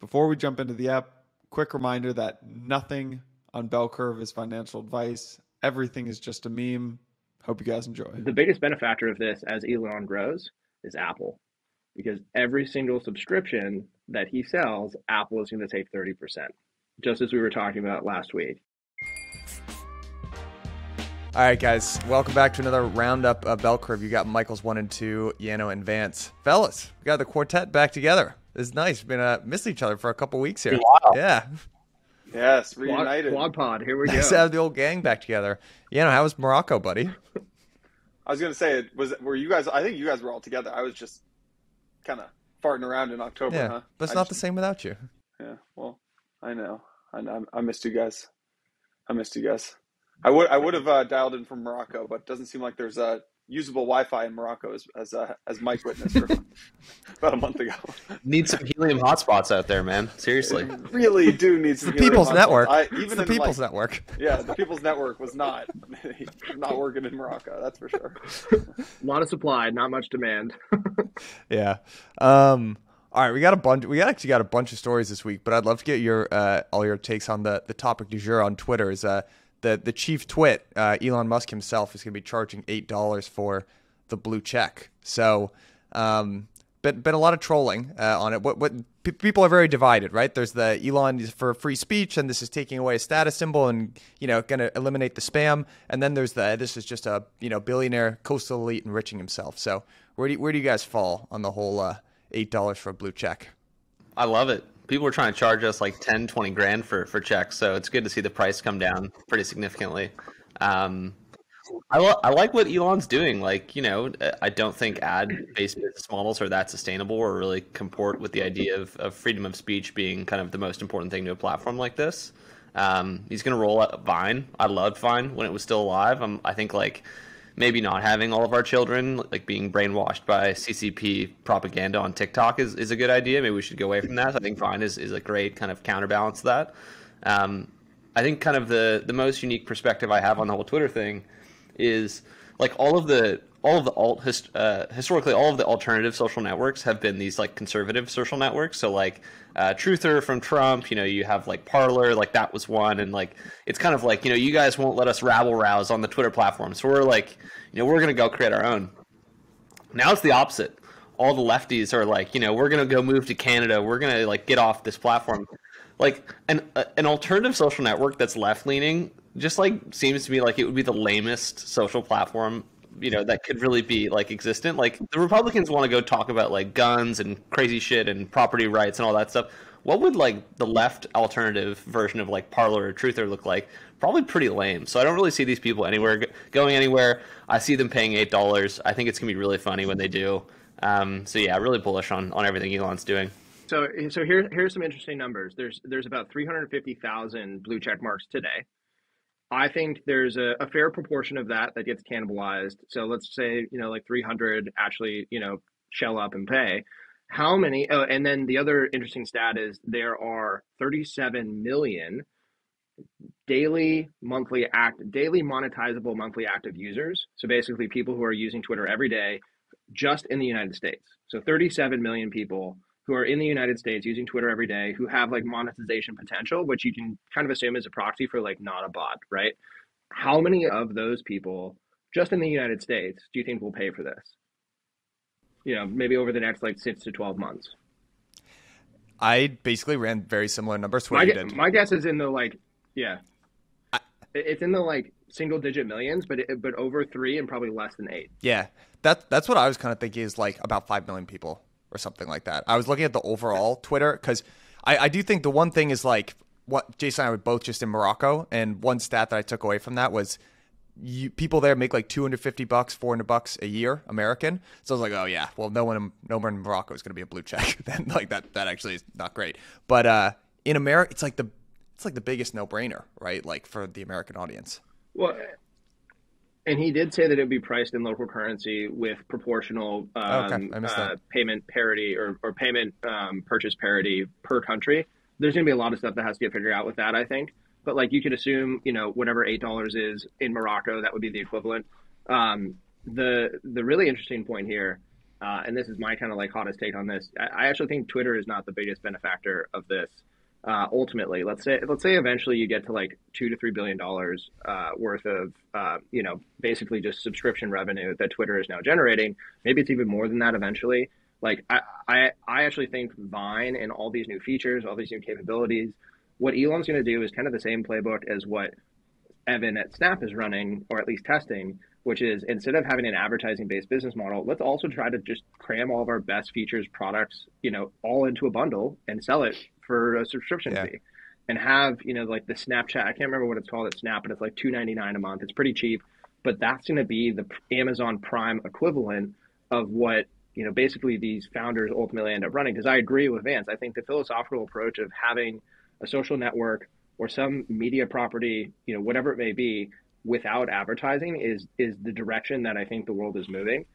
Before we jump into the app, quick reminder that nothing on Bell Curve is financial advice. Everything is just a meme. Hope you guys enjoy. The biggest benefactor of this as Elon grows is Apple because every single subscription that he sells, Apple is going to take 30%, just as we were talking about last week. All right, guys, welcome back to another roundup of Bell Curve. You got Michael's one and two, Yano and Vance. Fellas, we got the quartet back together. It's nice. We've been uh, missing each other for a couple weeks here. Wow. Yeah. Yes, reunited. quad pod, here we Nice go. to have the old gang back together. You know, how was Morocco, buddy? I was gonna say, it was were you guys? I think you guys were all together. I was just kind of farting around in October, yeah, huh? but it's I not the same without you. Yeah, well, I know. I know. I missed you guys. I missed you guys. I would I would have uh, dialed in from Morocco, but it doesn't seem like there's uh, usable Wi-Fi in Morocco, as as, uh, as Mike witnessed for about a month ago. Need some helium hotspots out there, man. Seriously. really do need some The People's helium Network. hotspots. I, It's even the People's like, Network. Yeah, the People's Network was not not working in Morocco. That's for sure. A lot of supply, not much demand. Yeah. Um, all right, we got a bunch. We actually got a bunch of stories this week, but I'd love to get your uh, all your takes on the the topic du jour on Twitter. Is uh, the the chief twit uh, Elon Musk himself is going to be charging eight dollars for the blue check. So, um, been been a lot of trolling uh, on it. What what pe- people are very divided, right? There's the Elon is for free speech, and this is taking away a status symbol, and you know, going to eliminate the spam. And then there's the this is just a you know billionaire coastal elite enriching himself. So where do you, where do you guys fall on the whole uh, eight dollars for a blue check? I love it. People were trying to charge us like 10, 20 grand for, for checks, so it's good to see the price come down pretty significantly. Um, I, lo- I like what Elon's doing. Like, you know, I don't think ad based business models are that sustainable or really comport with the idea of, of freedom of speech being kind of the most important thing to a platform like this. Um, he's going to roll out Vine. I loved Vine when it was still alive. I'm, I think, like, maybe not having all of our children like being brainwashed by CCP propaganda on TikTok is, is a good idea. Maybe we should go away from that. I think Vine is, is a great kind of counterbalance to that. Um, I think kind of the the most unique perspective I have on the whole Twitter thing is like all of the all of the alt hist- uh, historically all of the alternative social networks have been these like conservative social networks. So like uh, Truther from Trump, you know, you have like Parler, like that was one, and like it's kind of like you know you guys won't let us rabble rouse on the Twitter platform, so we're like you know we're gonna go create our own. Now it's the opposite. All the lefties are like, you know, we're gonna go move to Canada. We're gonna like get off this platform. Like an an alternative social network that's left leaning just like seems to me like it would be the lamest social platform you know that could really be like existent. Like the Republicans want to go talk about like guns and crazy shit and property rights and all that stuff. What would like the left alternative version of like Parler or Truther look like? Probably pretty lame. So I don't really see these people anywhere going anywhere. I see them paying eight dollars. I think it's gonna be really funny when they do. Um, so yeah, really bullish on on everything Elon's doing. So, so here, here's some interesting numbers. There's, there's about 350,000 blue check marks today. I think there's a, a fair proportion of that that gets cannibalized. So let's say, you know, like 300 actually, you know, shell up and pay. How many? Oh, and then the other interesting stat is there are 37 million daily, monthly act, daily monetizable monthly active users. So basically, people who are using Twitter every day, just in the United States. So 37 million people who are in the United States using Twitter every day who have like monetization potential, which you can kind of assume is a proxy for like not a bot, right? How many of those people just in the United States do you think will pay for this? You know, maybe over the next like six to 12 months. I basically ran very similar numbers to what My, you did. my guess is in the like, yeah, It- it's in the like single digit millions, but it, but over three and probably less than eight. Yeah, that that's what I was kind of thinking is like about five million people or something like that. I was looking at the overall Twitter because I, I do think the one thing is like what Jason and I were both just in Morocco, and one stat that I took away from that was you, people there make like 250 bucks, 400 bucks a year American. So I was like, oh yeah, well no one, in, no one in Morocco is going to be a blue check. then like that, that actually is not great. But uh, in America, it's like the it's like the biggest no brainer, right? Like for the American audience. Well, and he did say that it would be priced in local currency with proportional um, Okay, uh, payment parity or, or payment um, purchase parity per country. There's going to be a lot of stuff that has to get figured out with that, I think. But like you could assume, you know, whatever eight dollars is in Morocco, that would be the equivalent. Um, the the really interesting point here uh, and this is my kind of like hottest take on this. I, I, actually think Twitter is not the biggest benefactor of this. Uh, ultimately, let's say let's say eventually you get to like two to three billion dollars uh, worth of uh, you know basically just subscription revenue that Twitter is now generating. Maybe it's even more than that eventually. Like I, I, I actually think Vine and all these new features, all these new capabilities, what Elon's going to do is kind of the same playbook as what Evan at Snap is running, or at least testing, which is instead of having an advertising based business model, let's also try to just cram all of our best features, products, you know, all into a bundle and sell it for a subscription yeah. fee. And have, you know, like the Snapchat, I can't remember what it's called at Snap, but it's like two ninety nine a month. It's pretty cheap. But that's gonna be the Amazon Prime equivalent of what, you know, basically these founders ultimately end up running. Because I agree with Vance. I think the philosophical approach of having a social network or some media property, you know, whatever it may be, without advertising is is the direction that I think the world is moving.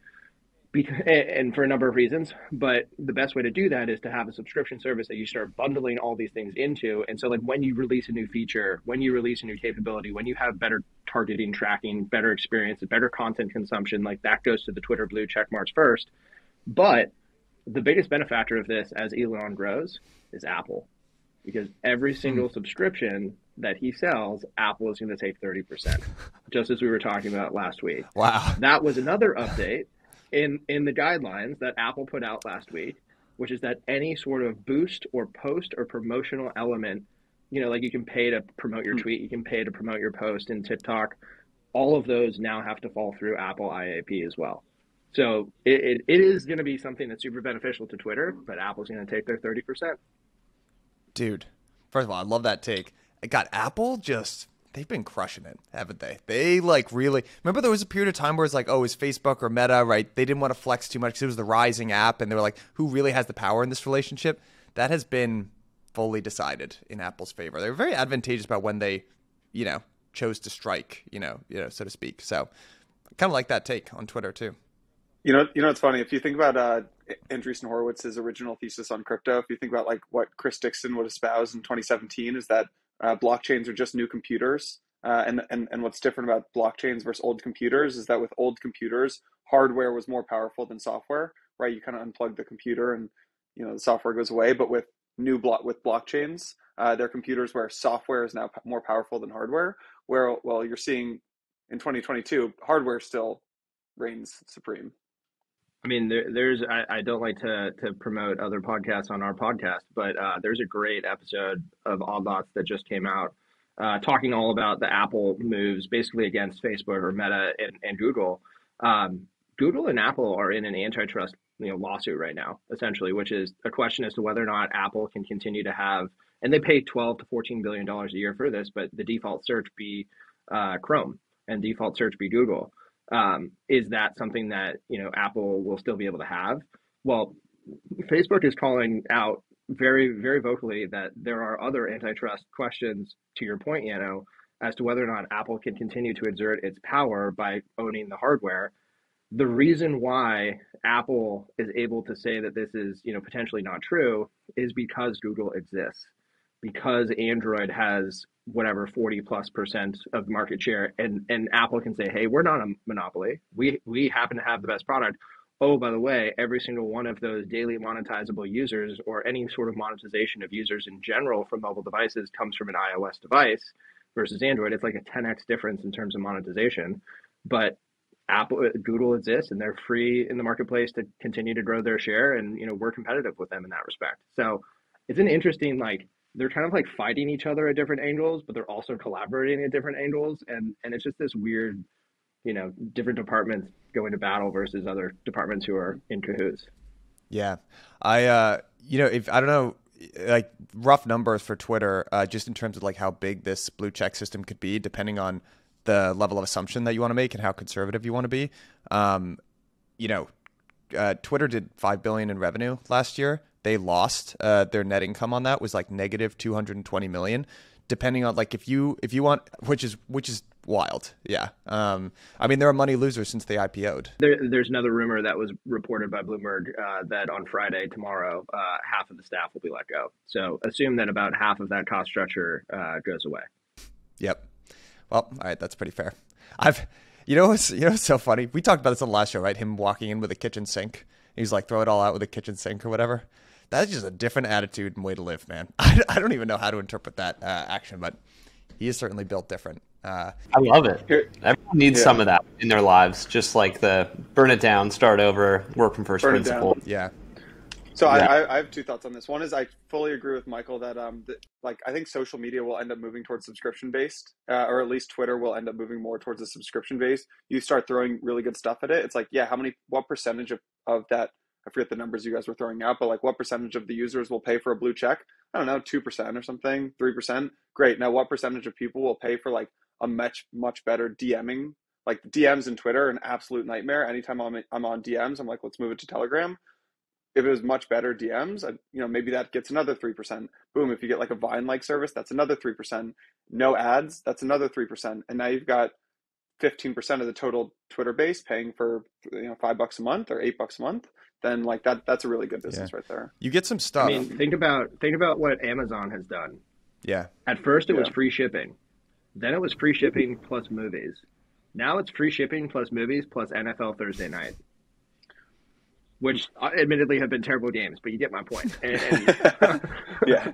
And for a number of reasons, but the best way to do that is to have a subscription service that you start bundling all these things into. And so, like when you release a new feature, when you release a new capability, when you have better targeting, tracking, better experience, better content consumption, like that goes to the Twitter blue check marks first. But the biggest benefactor of this as Elon grows is Apple, because every single mm. subscription that he sells, Apple is going to take 30%, just as we were talking about last week. Wow. That was another update in, in the guidelines that Apple put out last week, which is that any sort of boost or post or promotional element, you know, like you can pay to promote your hmm. tweet, you can pay to promote your post in TikTok, all of those now have to fall through Apple IAP as well. So it, it, it is going to be something that's super beneficial to Twitter, but Apple's going to take their 30%. Dude, first of all, I love that take I got Apple just they've been crushing it, haven't they? They like really remember there was a period of time where it's like, oh, is Facebook or Meta, right? They didn't want to flex too much because it was the rising app, and they were like, who really has the power in this relationship? That has been fully decided in Apple's favor. They were very advantageous about when they, you know, chose to strike, you know, you know, so to speak. So, kind of like that take on Twitter too. You know, you know, it's funny if you think about uh, Andreessen Horowitz's original thesis on crypto. If you think about like what Chris Dixon would espouse in 2017, is that uh, blockchains are just new computers. Uh, and, and, and what's different about blockchains versus old computers is that with old computers, hardware was more powerful than software, right? You kind of unplug the computer and, you know, the software goes away. But with new block with blockchains, uh, they're computers where software is now p- more powerful than hardware. Where, well, you're seeing in 2022, hardware still reigns supreme. I mean, there, there's I, I, don't like to to promote other podcasts on our podcast, but uh, there's a great episode of Odd Lots that just came out, uh, talking all about the Apple moves, basically against Facebook or Meta and, and Google. Um, Google and Apple are in an antitrust you know lawsuit right now, essentially, which is a question as to whether or not Apple can continue to have, and they pay 12 to 14 billion dollars a year for this, but the default search be uh, Chrome and default search be Google um, is that something that you know Apple will still be able to have? Well, Facebook is calling out very very vocally that there are other antitrust questions. To your point, Yano, as to whether or not Apple can continue to exert its power by owning the hardware. The reason why Apple is able to say that this is you know potentially not true is because Google exists because Android has whatever 40 plus percent of market share and, and Apple can say, hey, we're not a monopoly. We, we happen to have the best product. Oh, by the way, every single one of those daily monetizable users or any sort of monetization of users in general from mobile devices comes from an iOS device versus Android. It's like a 10x difference in terms of monetization. But Apple, Google exists, and they're free in the marketplace to continue to grow their share, and you know we're competitive with them in that respect. So it's an interesting like they're kind of like fighting each other at different angles, but they're also collaborating at different angles, and and it's just this weird, you know, different departments going to battle versus other departments who are in cahoots. Yeah, I uh, you know, if I don't know, like rough numbers for Twitter, uh, just in terms of like how big this blue check system could be, depending on the level of assumption that you want to make and how conservative you want to be. Um, you know, uh, Twitter did five billion in revenue last year they lost uh, their net income on that was like negative 220 million depending on like if you if you want which is which is wild. Yeah. Um i mean they're a money loser since they ipo'd there, there's another rumor that was reported by bloomberg uh, that on friday tomorrow uh, half of the staff will be let go. So assume that about half of that cost structure uh, goes away. Yep. Well all right that's pretty fair. I've you know what's you know what's so funny? We talked about this on the last show right? Him walking in with a kitchen sink. He's like throw it all out with a kitchen sink or whatever. That's just a different attitude and way to live, man. I, I don't even know how to interpret that uh, action, but he is certainly built different. Uh, I love it. Here- Everyone needs Yeah. some of that in their lives, just like the burn it down, start over, work from first Burn principle. yeah, So Yeah. I, I, I have two thoughts on this. One is I fully agree with Michael that um that, like I think social media will end up moving towards subscription based, uh, or at least Twitter will end up moving more towards a subscription based. You start throwing really good stuff at it. It's like yeah, how many what percentage of of that I forget the numbers you guys were throwing out, but like what percentage of the users will pay for a blue check? I don't know, two percent or something, three percent. Great. Now what percentage of people will pay for like a much much better DMing? Like DMs in Twitter, an absolute nightmare. Anytime I'm I'm on DMs, I'm like, let's move it to Telegram if it was much better DMs, I, you know, maybe that gets another 3%. Boom, if you get like a Vine like service, that's another 3%. No ads, that's another 3%. And now you've got 15% of the total Twitter base paying for, you know, 5 bucks a month or 8 bucks a month. Then like that that's a really good business right there. you get some stuff. I mean, think about think about what Amazon has done. yeah, At first, it was free shipping. Then it was free shipping plus movies. Now it's free shipping plus movies plus NFL Thursday night, which uh, admittedly have been terrible games, but you get my point. And, and yeah.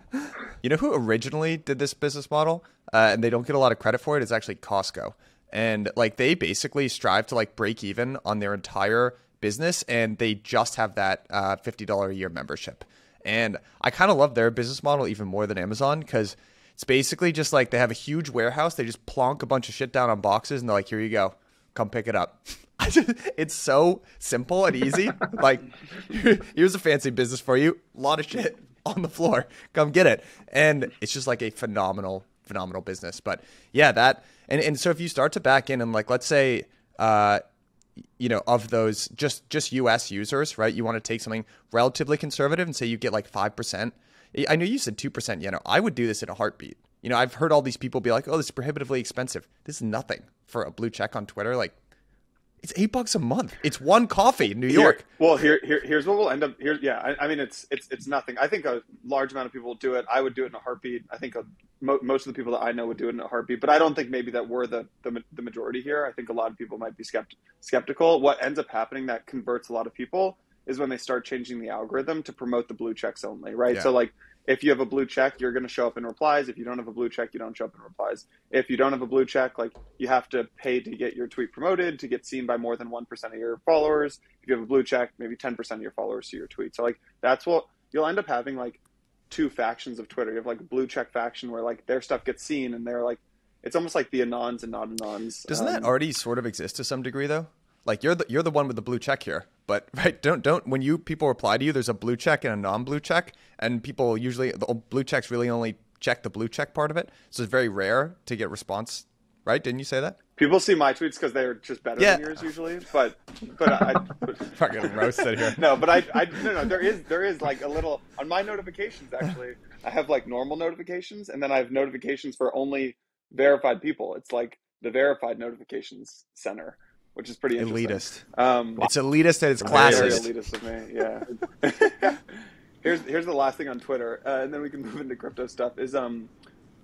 You know who originally did this business model, uh, and they don't get a lot of credit for it? Is actually Costco, and like they basically strive to like break even on their entire business, and they just have that uh, fifty dollar a year membership. And I kind of love their business model even more than Amazon because it's basically just like they have a huge warehouse, they just plonk a bunch of shit down on boxes, and they're like, "Here you go, come pick it up." It's so simple and easy. like, here's a fancy business for you. A lot of shit on the floor. Come get it. And it's just like a phenomenal, phenomenal business. But yeah, that and, and so if you start to back in and like let's say uh you know, of those just just US users, right? You want to take something relatively conservative and say you get like five percent. I know you said two percent, you know, I would do this in a heartbeat. You know, I've heard all these people be like, Oh, this is prohibitively expensive. This is nothing for a blue check on Twitter. Like it's eight bucks a month. It's one coffee in New Here- York. well, here, here, here's what we'll end up. Here, yeah. I, I mean, it's, it's, it's nothing. I think a large amount of people will do it. I would do it in a heartbeat. I think a, mo- most of the people that I know would do it in a heartbeat. But I don't think maybe that we're the, the, the majority here. I think a lot of people might be skept- skeptical. What ends up happening that converts a lot of people is when they start changing the algorithm to promote the blue checks only, right? Yeah. So like. If you have a blue check, you're going to show up in replies. If you don't have a blue check, you don't show up in replies. If you don't have a blue check, like you have to pay to get your tweet promoted, to get seen by more than 1% of your followers. If you have a blue check, maybe 10% of your followers see your tweet. So like that's what you'll end up having like two factions of Twitter. You have like a blue check faction where like their stuff gets seen and they're like it's almost like the anons and not anons. Doesn't that Um, already sort of exist to some degree though? Like you're the you're the one with the blue check here, but right? Don't don't when you people reply to you, there's a blue check and a non-blue check, and people usually the blue checks really only check the blue check part of it, so it's very rare to get response. Right? Didn't you say that? people see my tweets because they're just better Yeah. than yours usually. But but I but, Fucking roasted here. no, but I, I no no there is there is like a little on my notifications actually. I have like normal notifications and then I have notifications for only verified people. It's like the verified notifications center, which is pretty. Elitist. Um, It's elitist and it's very elitist of me. Yeah. here's here's the last thing on Twitter, uh, and then we can move into crypto stuff. Is um,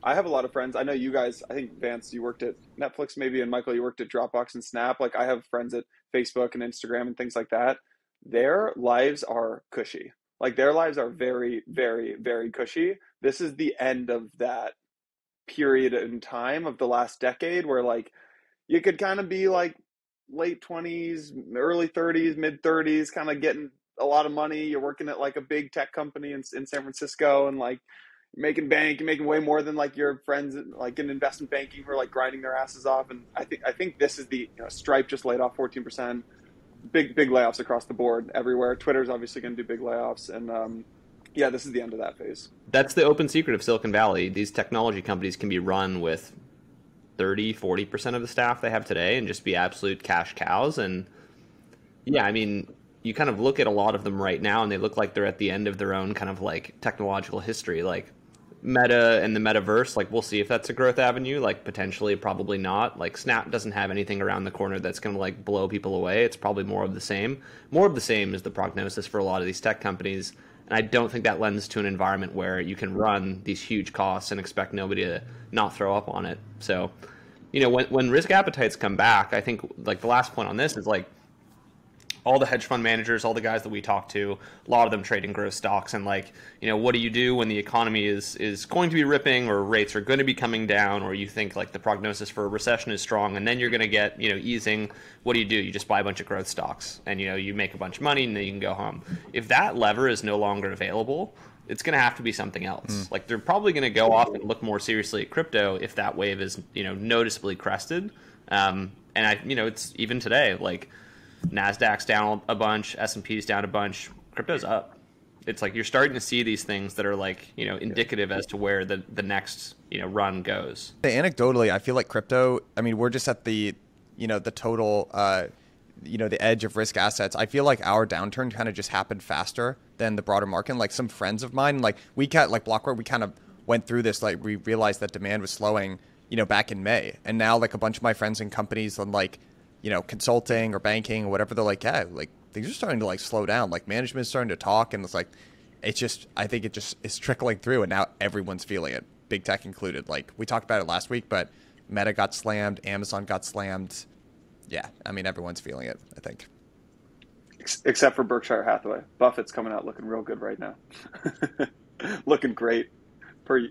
I have a lot of friends. I know you guys. I think Vance, you worked at Netflix, maybe, and Michael, you worked at Dropbox and Snap. Like I have friends at Facebook and Instagram and things like that. Their lives are cushy. Like their lives are very, very, very cushy. This is the end of that period in time of the last decade where like you could kind of be like late 20s, early 30s, mid 30s, kind of getting a lot of money. You're working at like a big tech company in, in San Francisco and like making bank, you're making way more than like your friends like in investment banking who are like grinding their asses off. And I think I think this is the you know, Stripe just laid off 14%. Big big layoffs across the board everywhere. Twitter's obviously going to do big layoffs, and um, yeah, this is the end of that phase. That's the open secret of Silicon Valley. These technology companies can be run with 30, 40% of the staff they have today and just be absolute cash cows. And yeah, I mean, you kind of look at a lot of them right now and they look like they're at the end of their own kind of like technological history. Like Meta and the metaverse, like we'll see if that's a growth avenue. Like potentially, probably not. Like Snap doesn't have anything around the corner that's going to like blow people away. It's probably more of the same. More of the same is the prognosis for a lot of these tech companies. And I don't think that lends to an environment where you can run these huge costs and expect nobody to not throw up on it. So, you know, when when risk appetites come back, I think like the last point on this is like all the hedge fund managers, all the guys that we talk to, a lot of them trade in growth stocks. And like, you know, what do you do when the economy is is going to be ripping, or rates are going to be coming down, or you think like the prognosis for a recession is strong, and then you're going to get you know easing. What do you do? You just buy a bunch of growth stocks, and you know you make a bunch of money, and then you can go home. If that lever is no longer available, it's going to have to be something else. Mm. Like they're probably going to go off and look more seriously at crypto if that wave is you know noticeably crested. Um, and I, you know, it's even today like Nasdaq's down a bunch, S and P's down a bunch, crypto's up. It's like you're starting to see these things that are like you know indicative as to where the the next you know run goes. Anecdotally, I feel like crypto. I mean, we're just at the you know the total. Uh, you know the edge of risk assets i feel like our downturn kind of just happened faster than the broader market and like some friends of mine like we got like Blockworks we kind of went through this like we realized that demand was slowing you know back in may and now like a bunch of my friends and companies and like you know consulting or banking or whatever they're like yeah like things are starting to like slow down like management's starting to talk and it's like it's just i think it just is trickling through and now everyone's feeling it big tech included like we talked about it last week but meta got slammed amazon got slammed yeah, I mean everyone's feeling it. I think, except for Berkshire Hathaway. Buffett's coming out looking real good right now, looking great per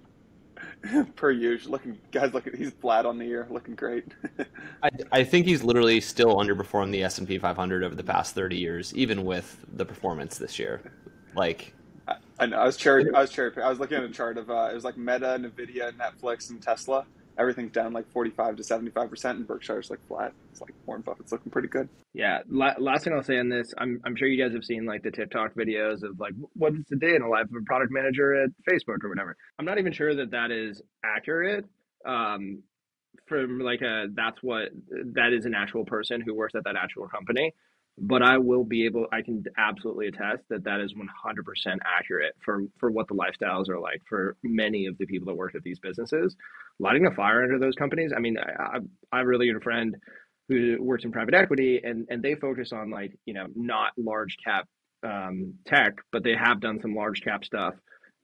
per usual. Looking guys, looking he's flat on the year, looking great. I, I think he's literally still underperformed the S and P 500 over the past 30 years, even with the performance this year. Like, I, I know I was cherry I was cherry I was looking at a chart of uh, it was like Meta, Nvidia, Netflix, and Tesla everything's down like 45 to 75 percent and berkshire's like flat. It's like warren buffett's looking pretty good. Yeah last thing i'll say on this i'm, I'm sure you guys have seen like the tiktok videos of like what's the day in the life of a product manager at facebook or whatever. I'm not even sure that that is accurate um from like a that's what that is an actual person who works at that actual company but I will be able, I can absolutely attest that that is 100% accurate for, for what the lifestyles are like for many of the people that work at these businesses. Lighting a fire under those companies. I mean, I, I, have really good friend who works in private equity and, and they focus on like, you know, not large cap um, tech, but they have done some large cap stuff.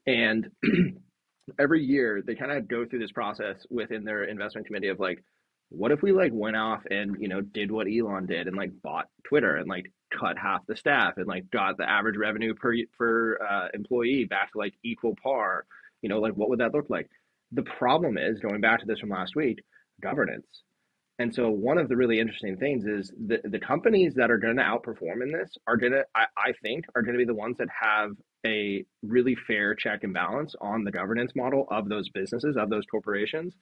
And every year they kind of go through this process within their investment committee of like, what if we like went off and you know did what Elon did and like bought Twitter and like cut half the staff and like got the average revenue per per uh, employee back to like equal par? You know like what would that look like? The problem is going back to this from last week governance. And so one of the really interesting things is the, the companies that are going to outperform in this are going to I, I think are going to be the ones that have a really fair check and balance on the governance model of those businesses of those corporations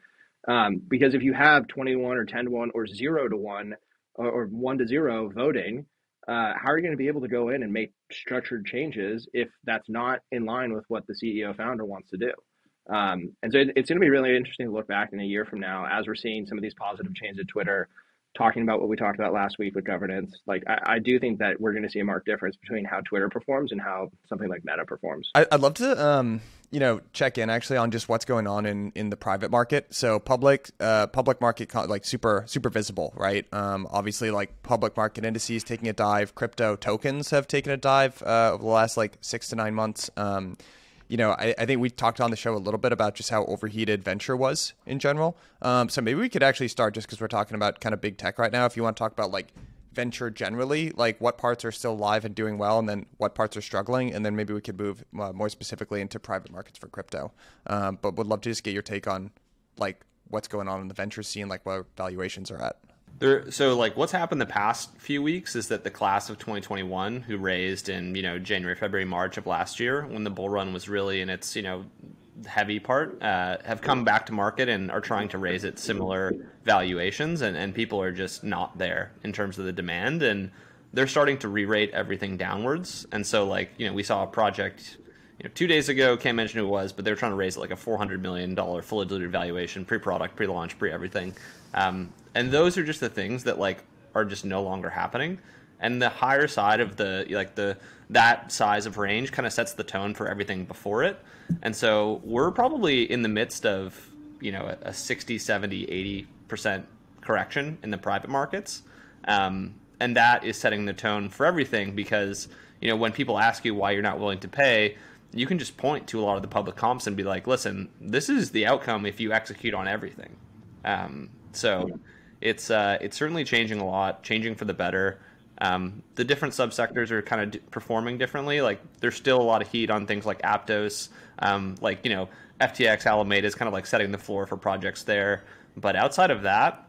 um, because if you have 21 or 10 to 1 or 0 to 1 or, or 1 to 0 voting, uh, how are you going to be able to go in and make structured changes if that's not in line with what the CEO founder wants to do? Um, and so it, it's going to be really interesting to look back in a year from now as we're seeing some of these positive changes at Twitter, talking about what we talked about last week with governance. Like, I, I do think that we're going to see a marked difference between how Twitter performs and how something like Meta performs. I, would love to. Um you know check in actually on just what's going on in in the private market so public uh public market like super super visible right um obviously like public market indices taking a dive crypto tokens have taken a dive uh over the last like six to nine months um you know, I, I, think we talked on the show a little bit about just how overheated venture was in general. Um, so maybe we could actually start just because we're talking about kind of big tech right now. If you want to talk about like venture generally, like what parts are still live and doing well, and then what parts are struggling, and then maybe we could move uh, more specifically into private markets for crypto. Um, but would love to just get your take on like what's going on in the venture scene, like what valuations are at. There, so like what's happened the past few weeks is that the class of 2021 who raised in you know January, February, March of last year when the bull run was really in its you know heavy part uh, have come back to market and are trying to raise at similar valuations, and, and people are just not there in terms of the demand, and they're starting to re-rate everything downwards. And so, like you know, we saw a project you know two days ago. Can't mention who it was, but they're trying to raise it like a four hundred million dollar fully diluted valuation, pre-product, pre-launch, pre-everything. Um, and those are just the things that like are just no longer happening. And the higher side of the like the that size of range kind of sets the tone for everything before it. And so we're probably in the midst of you know a 60 70 80 percent correction in the private markets. Um, and that is setting the tone for everything because you know when people ask you why you're not willing to pay you can just point to a lot of the public comps and be like listen this is the outcome if you execute on everything. Um, so it's uh, it's certainly changing a lot changing for the better Um, the different subsectors are kind of d- performing differently. Like there's still a lot of heat on things like Aptos, um, like you know FTX Alameda is kind of like setting the floor for projects there. But outside of that,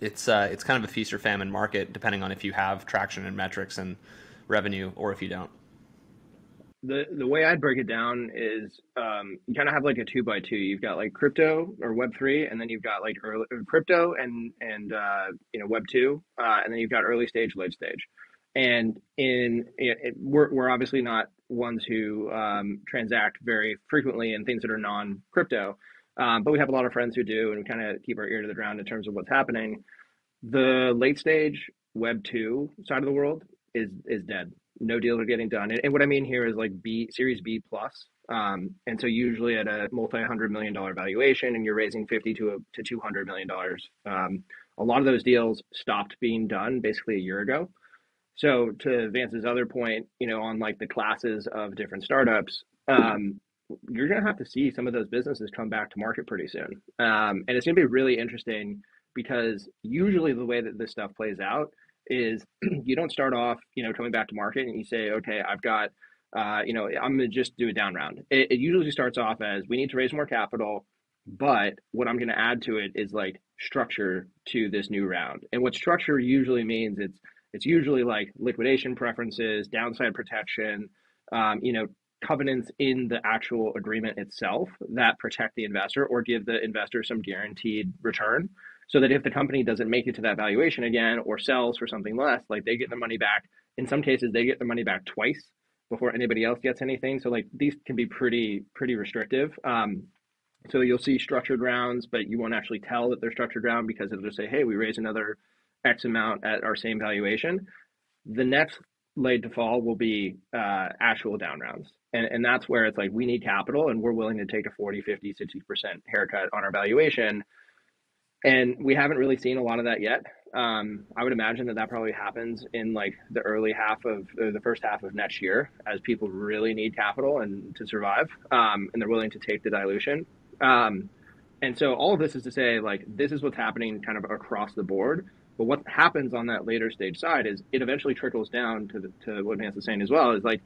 it's uh, it's kind of a feast or famine market, depending on if you have traction and metrics and revenue or if you don't. The the way I'd break it down is um, you kind of have like a two by two. You've got like crypto or Web three, and then you've got like early crypto and and uh, you know Web two, uh, and then you've got early stage, late stage. And in it, it, we're we're obviously not ones who um, transact very frequently in things that are non crypto, um, but we have a lot of friends who do, and we kind of keep our ear to the ground in terms of what's happening. The late stage Web two side of the world is is dead no deals are getting done. And, and, what I mean here is like B Series B plus. Um, and so usually at a multi-hundred million dollar valuation, and you're raising fifty to a, to two hundred million dollars. Um, a lot of those deals stopped being done basically a year ago. So to Vance's other point, you know, on like the classes of different startups, um, you're going to have to see some of those businesses come back to market pretty soon. Um, and it's going to be really interesting because usually the way that this stuff plays out is you don't start off, you know, coming back to market and you say, okay, I've got, uh, you know, I'm going to just do a down round. It, it usually starts off as we need to raise more capital, but what I'm going to add to it is like structure to this new round. And what structure usually means it's it's usually like liquidation preferences, downside protection, um, you know, covenants in the actual agreement itself that protect the investor or give the investor some guaranteed return so that if the company doesn't make it to that valuation again or sells for something less, like they get their money back. In some cases, they get their money back twice before anybody else gets anything. So like these can be pretty pretty restrictive. Um, so you'll see structured rounds, but you won't actually tell that they're structured round because it'll just say, "Hey, we raised another X amount at our same valuation." The next laid to fall will be uh, actual down rounds. And, and that's where it's like we need capital and we're willing to take a 40, 50, 60% haircut on our valuation and we haven't really seen a lot of that yet. Um, I would imagine that that probably happens in like the early half of the first half of next year, as people really need capital and to survive, um, and they're willing to take the dilution. Um, and so all of this is to say, like, this is what's happening kind of across the board. But what happens on that later stage side is it eventually trickles down to the, to what Vance is saying as well. Is like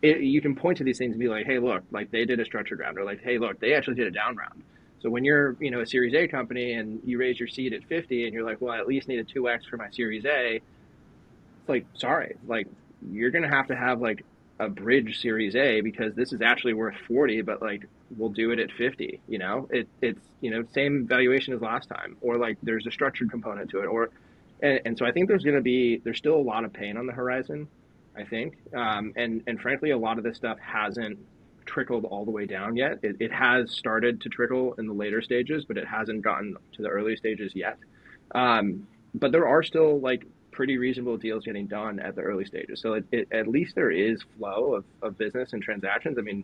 it, you can point to these things and be like, hey, look, like they did a structured round, or like, hey, look, they actually did a down round so when you're, you know, a Series A company and you raise your seed at 50 and you're like, well, I at least need a 2x for my Series A, it's like, sorry, like you're going to have to have like a bridge Series A because this is actually worth 40, but like we'll do it at 50, you know, it, it's, you know, same valuation as last time, or like there's a structured component to it, or, and, and so I think there's going to be, there's still a lot of pain on the horizon, I think. Um, and, and frankly, a lot of this stuff hasn't trickled all the way down yet. It, it, has started to trickle in the later stages, but it hasn't gotten to the early stages yet. Um, but there are still like pretty reasonable deals getting done at the early stages. So it, it, at least there is flow of, of business and transactions. I mean,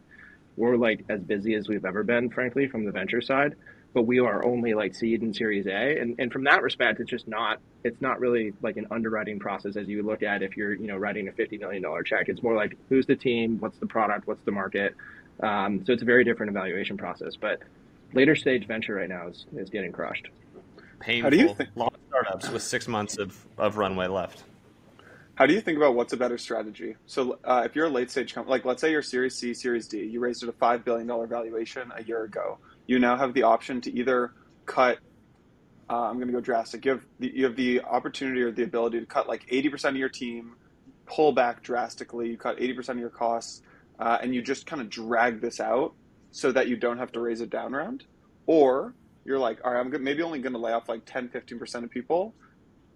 we're like as busy as we've ever been, frankly, from the venture side but we are only like seed and series A. And, and from that respect, it's just not, it's not really like an underwriting process as you look at if you're, you know, writing a $50 million check. It's more like who's the team, what's the product, what's the market. Um, so it's a very different evaluation process, but later stage venture right now is, is getting crushed. Painful. How do you think? Long startups with six months of, of runway left. How do you think about what's a better strategy? So, uh, if you're a late stage company, like let's say you're Series C, Series D, you raised at a five billion dollar valuation a year ago you now have the option to either cut. Uh, I'm going to go drastic. You have the, you have the opportunity or the ability to cut like 80% of your team, pull back drastically. You cut 80% of your costs, uh, and you just kind of drag this out so that you don't have to raise a down round. Or you're like, all right, I'm maybe only going to lay off like 10, 15% of people,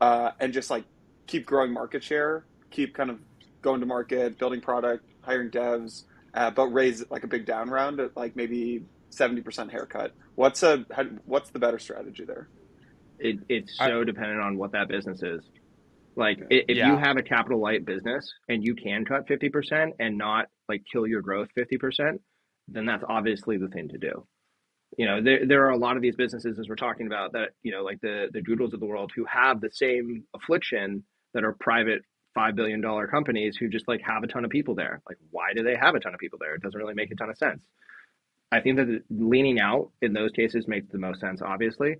uh, and just like keep growing market share, keep kind of going to market, building product, hiring devs, uh, but raise like a big down round at like maybe seventy percent haircut. What's a what's the better strategy there? It, it's so I, dependent on what that business is. Like yeah. if yeah. you have a capital light business and you can cut fifty percent and not like kill your growth fifty percent, then that's obviously the thing to do. You know, there there are a lot of these businesses as we're talking about that you know like the the Googles of the world who have the same affliction that are private five billion dollar companies who just like have a ton of people there. Like, why do they have a ton of people there? It doesn't really make a ton of sense. I think that leaning out in those cases makes the most sense, obviously.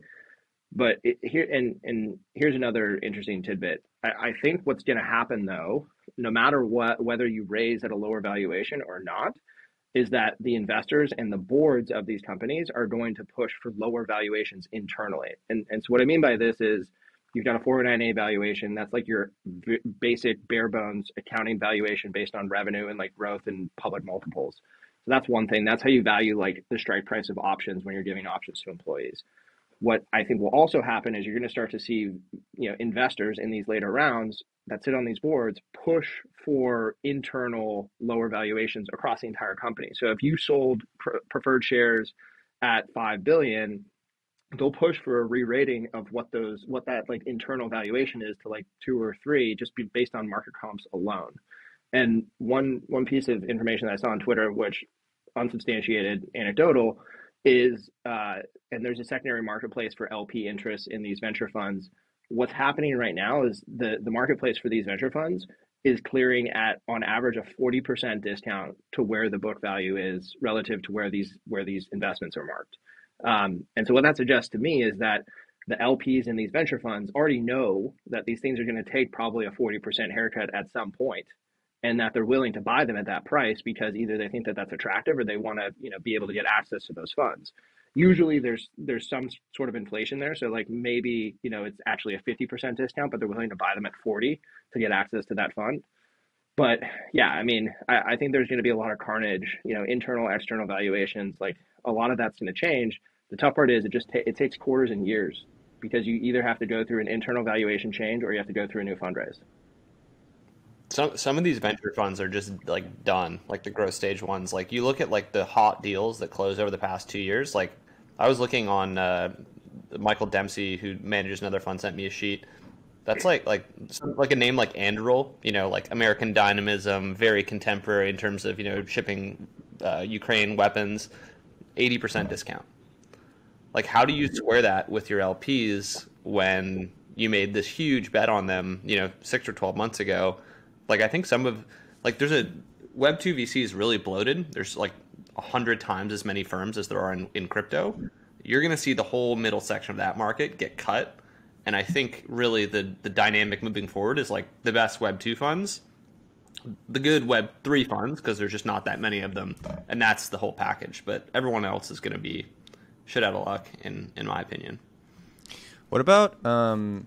But it, here and and here's another interesting tidbit. I, I think what's going to happen though, no matter what, whether you raise at a lower valuation or not, is that the investors and the boards of these companies are going to push for lower valuations internally. And and so what I mean by this is you've got a 409A valuation. That's like your v- basic bare bones accounting valuation based on revenue and like growth and public multiples. So that's one thing. That's how you value like the strike price of options when you're giving options to employees what I think will also happen is you're going to start to see, you know, investors in these later rounds that sit on these boards push for internal lower valuations across the entire company. So if you sold pr- preferred shares at five billion, they'll push for a re-rating of what those what that like internal valuation is to like two or three, just be based on market comps alone. And one one piece of information that I saw on Twitter, which unsubstantiated, anecdotal, is uh, and there's a secondary marketplace for LP interest in these venture funds. What's happening right now is the the marketplace for these venture funds is clearing at on average a 40% discount to where the book value is relative to where these where these investments are marked. Um, and so what that suggests to me is that the LPs in these venture funds already know that these things are going to take probably a 40% haircut at some point and that they're willing to buy them at that price because either they think that that's attractive or they want to you know be able to get access to those funds. Usually there's there's some sort of inflation there. So like maybe you know it's actually a 50% discount but they're willing to buy them at 40 to get access to that fund. But yeah i mean i, I think there's going to be a lot of carnage you know internal external valuations. Like a lot of that's going to change. The tough part is it just it takes quarters and years because you either have to go through an internal valuation change or you have to go through a new fundraise some some of these venture funds are just like done, like the growth stage ones. Like you look at like the hot deals that closed over the past two years. Like I was looking on uh, Michael Dempsey, who manages another fund, sent me a sheet. That's like like like a name like Anduril, you know, like American dynamism, very contemporary in terms of you know shipping uh, Ukraine weapons, eighty percent discount. Like, how do you square that with your LPs when you made this huge bet on them, you know, six or twelve months ago? Like I think some of like there's a Web two VC is really bloated. There's like a hundred times as many firms as there are in, in crypto. You're going to see the whole middle section of that market get cut. And I think really the the dynamic moving forward is like the best Web two funds, the good Web three funds because there's just not that many of them, and that's the whole package. But everyone else is going to be shit out of luck in in my opinion. What about um,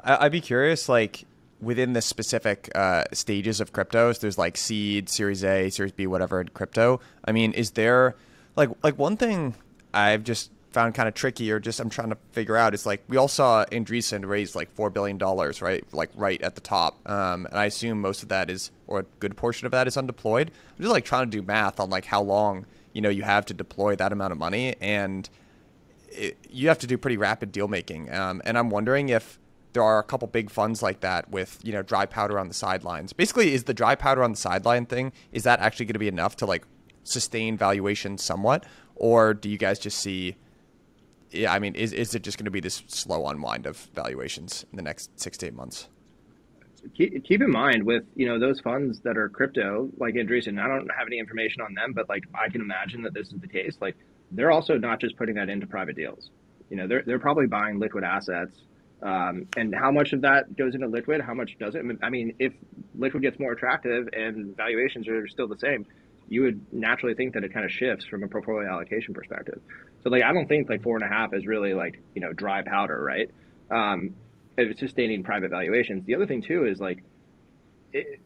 I, I'd be curious like within the specific uh, stages of cryptos, there's like seed, Series A, Series B, whatever in crypto. I mean, is there like like one thing I've just found kind of tricky, or just I'm trying to figure out is like we all saw Andreessen raise like four billion dollars, right? Like right at the top, um, and I assume most of that is, or a good portion of that is undeployed. I'm just like trying to do math on like how long you know you have to deploy that amount of money, and it, you have to do pretty rapid deal making. Um, and I'm wondering if there are a couple big funds like that with you know dry powder on the sidelines. Basically, is the dry powder on the sideline thing is that actually going to be enough to like sustain valuation somewhat, or do you guys just see? Yeah, I mean, is is it just going to be this slow unwind of valuations in the next six to eight months? Keep, keep in mind with you know those funds that are crypto, like Andreessen. I don't have any information on them, but like I can imagine that this is the case. Like they're also not just putting that into private deals. You know, they're they're probably buying liquid assets um, and how much of that goes into liquid? How much does it? I mean, if liquid gets more attractive and valuations are still the same, you would naturally think that it kind of shifts from a portfolio allocation perspective. So, like, I don't think like four and a half is really like you know dry powder, right? Um, it's sustaining private valuations. The other thing too is like, it,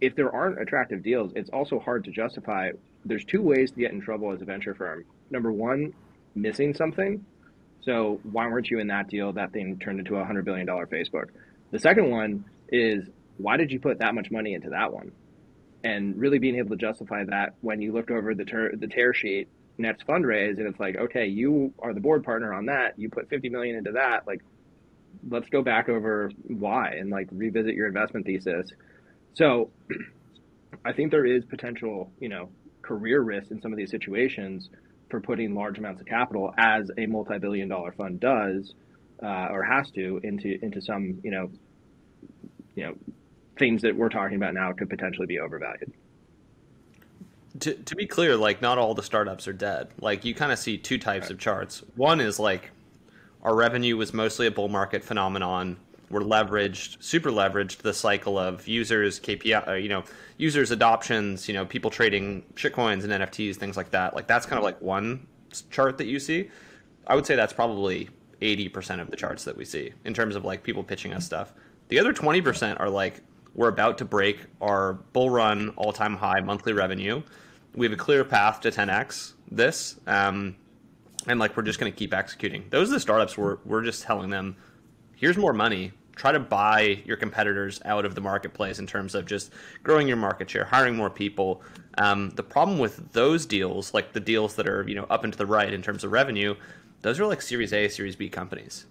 if there aren't attractive deals, it's also hard to justify. There's two ways to get in trouble as a venture firm. Number one, missing something, so why weren't you in that deal? That thing turned into a hundred billion dollar Facebook. The second one is why did you put that much money into that one? And really being able to justify that when you look over the ter- the tear sheet next fundraise and it's like, okay, you are the board partner on that. You put 50 million into that. Like, let's go back over why and like revisit your investment thesis. So I think there is potential, you know, career risk in some of these situations for putting large amounts of capital as a multi-billion dollar fund does uh, or has to into into some you know you know things that we're talking about now could potentially be overvalued. To, to be clear, like not all the startups are dead. Like you kind of see two types right. of charts. One is like our revenue was mostly a bull market phenomenon. We're leveraged, super leveraged the cycle of users, KPI, uh, you know, users adoptions, you know, people trading shitcoins and NFTs, things like that. Like that's kind of like one chart that you see. I would say that's probably 80% of the charts that we see in terms of like people pitching us stuff. The other 20% are like we're about to break our bull run all time high monthly revenue. We have a clear path to 10x this. Um, and like we're just going to keep executing. Those are the startups where we're just telling them, here's more money. Try to buy your competitors out of the marketplace in terms of just growing your market share, hiring more people. Um, the problem with those deals, like the deals that are you know up and to the right in terms of revenue, those are like Series A, Series B companies.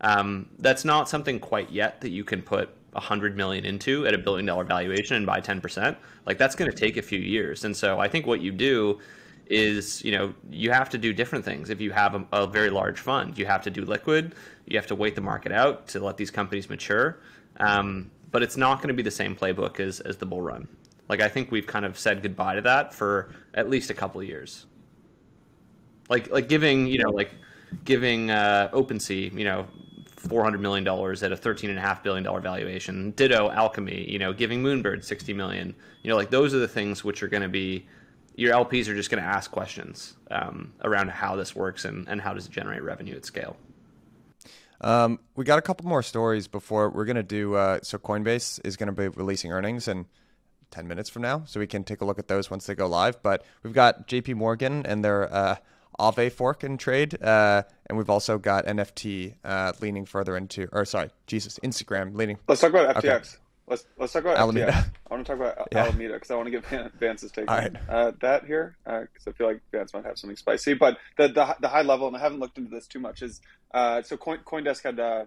Um, that's not something quite yet that you can put a hundred million into at a billion dollar valuation and buy ten percent. Like that's going to take a few years. And so I think what you do is you know you have to do different things. If you have a, a, very large fund you have to do liquid. You have to wait the market out to let these companies mature. Um, but it's not going to be the same playbook as, as the bull run. Like i think we've kind of said goodbye to that for at least a couple years. Like like giving you know like giving uh, OpenSea, you know, four hundred million dollars at a thirteen and a half billion dollar valuation. Ditto Alchemy, you know, giving Moonbird sixty million. You know, like those are the things which are going to be your LPs are just going to ask questions um, around how this works and, and how does it generate revenue at scale. Um, we got a couple more stories before we're going to do. Uh, so Coinbase is going to be releasing earnings in 10 minutes from now. So we can take a look at those once they go live. But we've got JP Morgan and their uh, Aave fork and trade. Uh, and we've also got NFT uh, leaning further into, or sorry, Jesus, Instagram leaning. Let's talk about FTX. Okay. Let's let's talk about Alameda. I want to talk about yeah. Alameda because I want to get Vance's take on uh, that here because uh, I feel like Vance might have something spicy. But the, the, the high level, and I haven't looked into this too much, is uh, so Coin, CoinDesk had uh,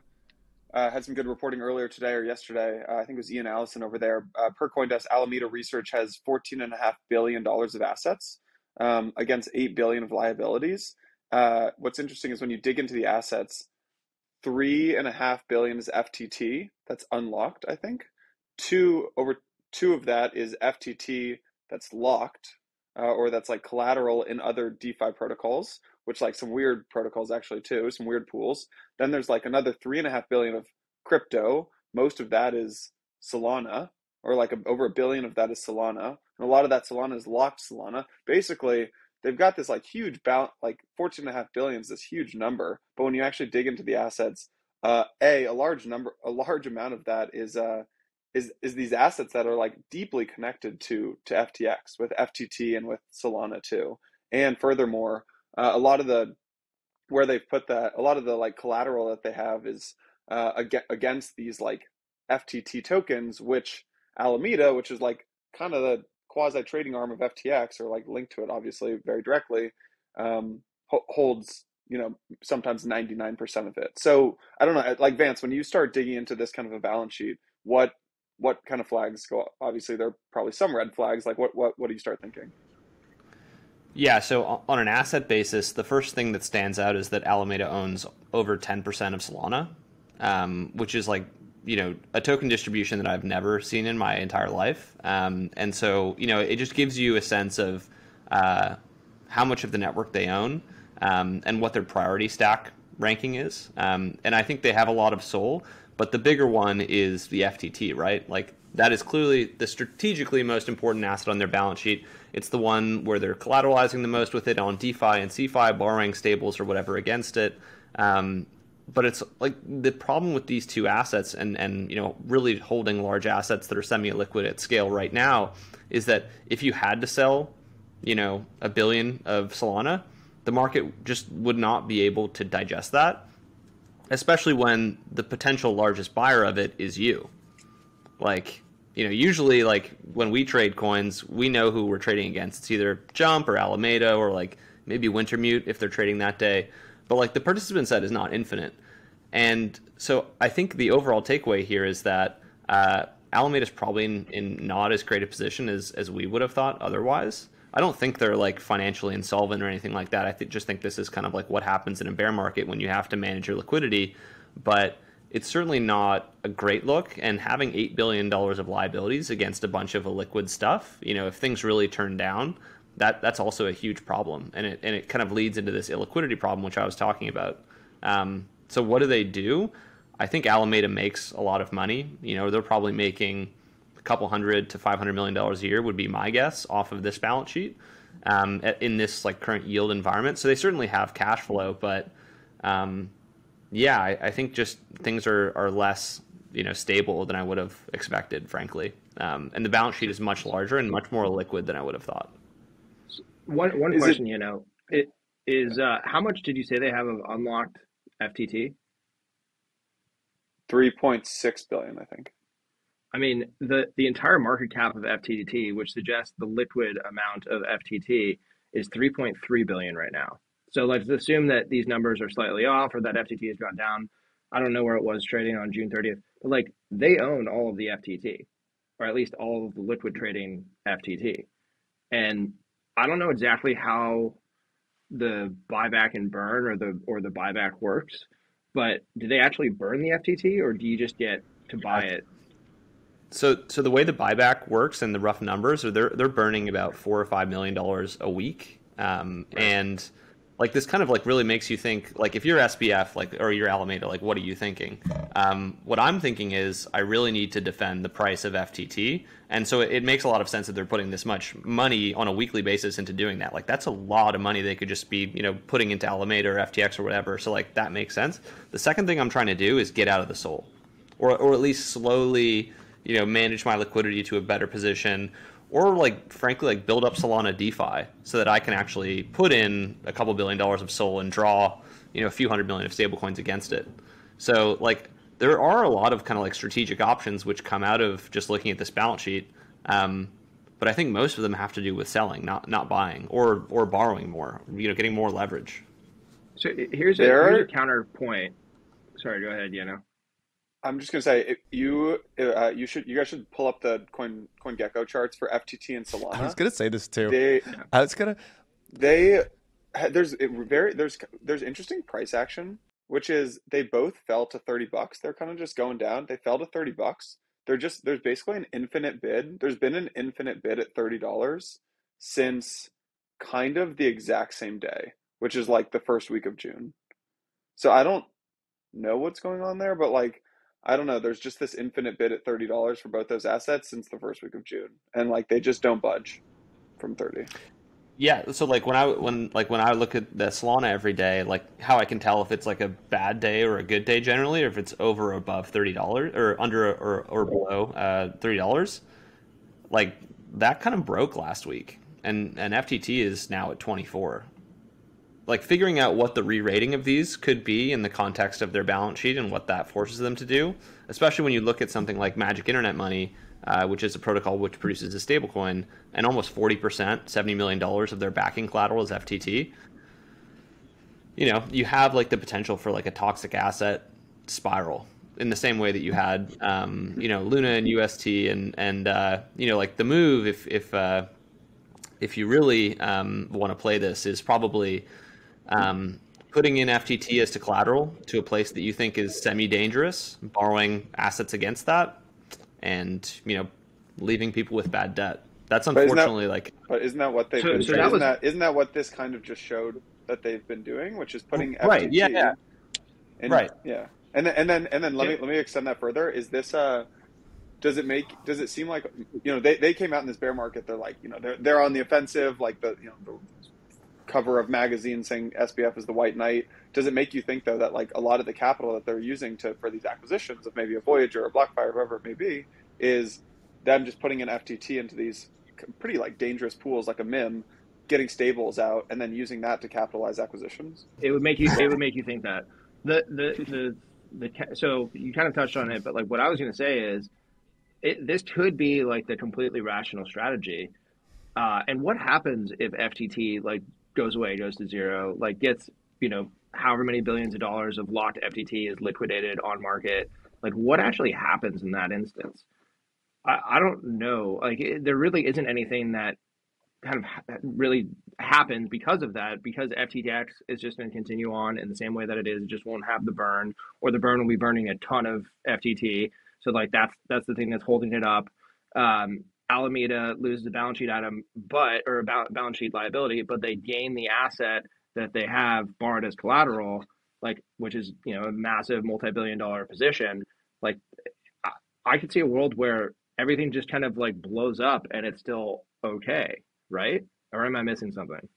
uh, had some good reporting earlier today or yesterday. Uh, I think it was Ian Allison over there. Uh, per CoinDesk, Alameda Research has fourteen and a half billion dollars of assets um, against eight billion of liabilities. Uh, what's interesting is when you dig into the assets, three and a half billion is FTT that's unlocked. I think two over two of that is FTT that's locked uh, or that's like collateral in other DeFi protocols, which like some weird protocols actually too, some weird pools. Then there's like another three and a half billion of crypto. Most of that is Solana, or like a, over a billion of that is Solana, and a lot of that Solana is locked Solana. Basically, they've got this like huge balance, like 14 and a half billion is this huge number. But when you actually dig into the assets, uh, a a large number, a large amount of that is uh, is is these assets that are like deeply connected to to FTX with FTT and with Solana too. And furthermore, uh, a lot of the where they've put that, a lot of the like collateral that they have is uh, against these like FTT tokens, which Alameda, which is like kind of the quasi trading arm of FTX or like linked to it, obviously very directly, um, ho- holds you know sometimes 99% of it so i don't know like vance when you start digging into this kind of a balance sheet what what kind of flags go up? obviously there are probably some red flags like what what what do you start thinking yeah so on an asset basis the first thing that stands out is that alameda owns over 10% of solana um, which is like you know a token distribution that I've never seen in my entire life, um, and so you know it just gives you a sense of uh, how much of the network they own um, and what their priority stack ranking is. Um, and I think they have a lot of SOL, but the bigger one is the FTT, right? Like that is clearly the strategically most important asset on their balance sheet. It's the one where they're collateralizing the most with it on DeFi and CeFi, borrowing stables or whatever against it. Um, but it's like the problem with these two assets and and you know really holding large assets that are semi-liquid at scale right now is that if you had to sell you know a billion of solana the market just would not be able to digest that especially when the potential largest buyer of it is you like you know usually like when we trade coins we know who we're trading against it's either jump or alameda or like maybe wintermute if they're trading that day but like the participant set is not infinite. And so I think the overall takeaway here is that uh, Alameda is probably in, in not as great a position as, as we would have thought otherwise. I don't think they're like financially insolvent or anything like that. I th- just think this is kind of like what happens in a bear market when you have to manage your liquidity. But it's certainly not a great look. And having $8 billion of liabilities against a bunch of illiquid stuff, you know, if things really turn down, that that's also a huge problem, and it and it kind of leads into this illiquidity problem, which I was talking about. Um, so what do they do? I think Alameda makes a lot of money. You know, they're probably making couple hundred to five hundred million dollars a year would be my guess off of this balance sheet um, in this like current yield environment. So they certainly have cash flow, but um, yeah, I, I, think just things are, are less you know stable than I would have expected, frankly. Um, and the balance sheet is much larger and much more liquid than I would have thought. One one is question, it, you know, it is uh, how much did you say they have of unlocked FTT? Three point six billion, I think. I mean, the the entire market cap of FTT, which suggests the liquid amount of FTT, is 3.3 billion right now. So let's assume that these numbers are slightly off, or that FTT has gone down. I don't know where it was trading on June 30th, but like they own all of the FTT, or at least all of the liquid trading FTT, and I don't know exactly how the buyback and burn or the or the buyback works, but do they actually burn the FTT, or do you just get to buy it so, so the way the buyback works and the rough numbers are they're they're burning about four or five million dollars a week, um, right. and like this kind of like really makes you think like if you're SBF like or you're Alameda like what are you thinking? Um, what I'm thinking is I really need to defend the price of FTT, and so it, it, makes a lot of sense that they're putting this much money on a weekly basis into doing that. Like that's a lot of money they could just be you know putting into Alameda or FTX or whatever. So like that makes sense. The second thing I'm trying to do is get out of the SOL, or or at least slowly you know, manage my liquidity to a better position, or like frankly, like build up Solana DeFi so that I can actually put in a couple billion dollars of SOL and draw, you know, a few hundred million of stablecoins against it. So like there are a lot of kind of like strategic options which come out of just looking at this balance sheet. Um, but I think most of them have to do with selling, not not buying or or borrowing more. You know, getting more leverage. So here's a, here's a counterpoint. Sorry, go ahead. You know. I'm just gonna say you uh, you should you guys should pull up the coin CoinGecko charts for FTT and Solana. I was gonna say this too. They, I was gonna. They there's very there's there's interesting price action, which is they both fell to thirty bucks. They're kind of just going down. They fell to thirty bucks. They're just there's basically an infinite bid. There's been an infinite bid at thirty dollars since kind of the exact same day, which is like the first week of June. So I don't know what's going on there, but like I don't know. There's just this infinite bid at thirty dollars for both those assets since the first week of June, and like they just don't budge from thirty. Yeah, so like when I when like when I look at the Solana every day, like how I can tell if it's like a bad day or a good day generally, or if it's over or above thirty dollars or under or or below uh, thirty dollars, like that kind of broke last week, and and FTT is now at twenty four like figuring out what the re-rating of these could be in the context of their balance sheet and what that forces them to do, especially when you look at something like Magic Internet Money, uh, which is a protocol which produces a stablecoin, and almost 40%, $70 million of their backing collateral is FTT. You know, you have like the potential for like a toxic asset spiral in the same way that you had, um, you know, Luna and UST and, and uh, you know, like the move, if, if, uh, if you really um, want to play this, is probably um, putting in FTT as to collateral to a place that you think is semi-dangerous, borrowing assets against that, and you know, leaving people with bad debt. That's unfortunately but that, like. But isn't that what they've so, been? So that isn't was, that isn't that what this kind of just showed that they've been doing, which is putting right, FTT yeah, yeah, in, right, yeah, and then and then and then let yeah. me let me extend that further. Is this uh does it make does it seem like you know they, they came out in this bear market they're like you know they're they're on the offensive like the you know the cover of magazine saying SBF is the white knight. Does it make you think though that like a lot of the capital that they're using to for these acquisitions of maybe a Voyager or a BlockFi, whoever it may be, is them just putting an FTT into these pretty like dangerous pools like a MIM, getting stables out and then using that to capitalize acquisitions? It would make you it would make you think that the the the the so you kind of touched on it, but like what I was going to say is. It, this could be like the completely rational strategy. Uh, and what happens if FTT like goes away, goes to zero, like gets, you know, however many billions of dollars of locked FTT is liquidated on market. Like, what actually happens in that instance? I, I don't know. Like, it, there really isn't anything that kind of really happens because of that, because FTX is just going to continue on in the same way that it is. It just won't have the burn, or the burn will be burning a ton of FTT. So, like, that's that's the thing that's holding it up. Um, Alameda loses a balance sheet item, but or a balance sheet liability, but they gain the asset that they have borrowed as collateral. like which is you know a massive multi-billion dollar position, like I, I could see a world where everything just kind of like blows up and it's still okay, right? Or am I missing something?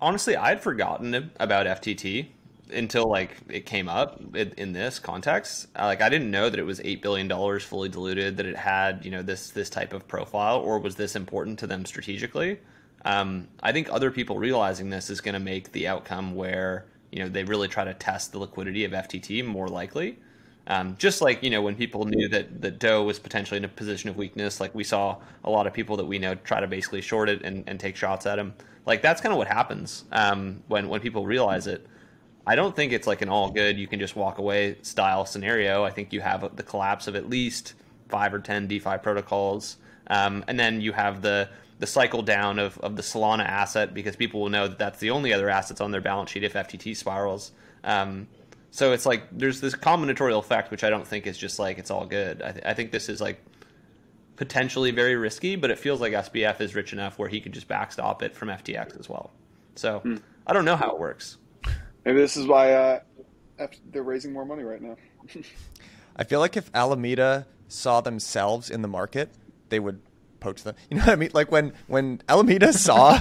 Honestly, I'd forgotten about FTT until like it came up in, this context. Like I didn't know that it was eight billion dollars fully diluted, that it had you know this this type of profile, or was this important to them strategically. Um, I think other people realizing this is going to make the outcome where you know they really try to test the liquidity of FTT more likely. Um, just like you know when people knew that the Do was potentially in a position of weakness, like we saw a lot of people that we know try to basically short it and, and take shots at him. Like that's kind of what happens um, when when people realize it. I don't think it's like an all good, you can just walk away style scenario. I think you have the collapse of at least five or 10 DeFi protocols. Um, and then you have the, the cycle down of, of the Solana asset because people will know that that's the only other assets on their balance sheet if FTT spirals. Um, so it's like there's this combinatorial effect, which I don't think is just like it's all good. I, th- I think this is like potentially very risky, but it feels like SBF is rich enough where he could just backstop it from FTX as well. So hmm. I don't know how it works. Maybe this is why uh, they're raising more money right now. I feel like if Alameda saw themselves in the market, they would poach them. You know what I mean? Like when when Alameda saw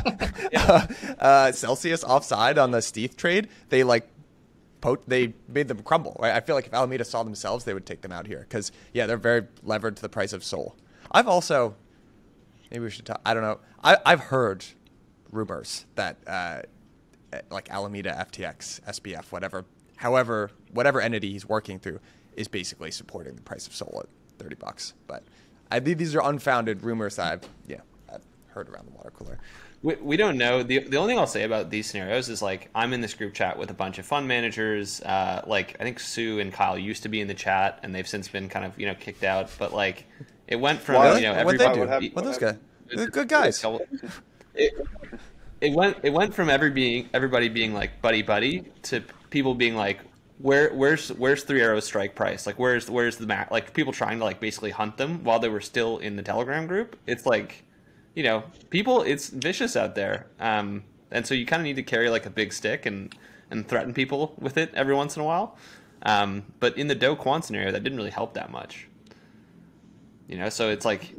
uh, uh, Celsius offside on the stETH trade, they like po- they made them crumble. Right? I feel like if Alameda saw themselves, they would take them out here because yeah, they're very levered to the price of Sol. I've also maybe we should talk. I don't know. I, I've heard rumors that uh, like Alameda, FTX, SBF, whatever, however, whatever entity he's working through is basically supporting the price of Sol at thirty bucks. But I think these are unfounded rumors that I've yeah I've heard around the water cooler. We, we don't know. The, the only thing I'll say about these scenarios is like I'm in this group chat with a bunch of fund managers. Uh, like I think Su and Kyle used to be in the chat, and they've since been kind of you know kicked out. But like it went from what? you know what they do? What, have, what those guys? They're good guys. It, it went it went from every being everybody being like buddy buddy to people being like where where's where's three arrows strike price? Like where's where's the map like people trying to like basically hunt them while they were still in the telegram group? It's like you know people it's vicious out there. Um and so you kind of need to carry like a big stick and and threaten people with it every once in a while. Um but in the do kwon scenario that didn't really help that much. You know so it's like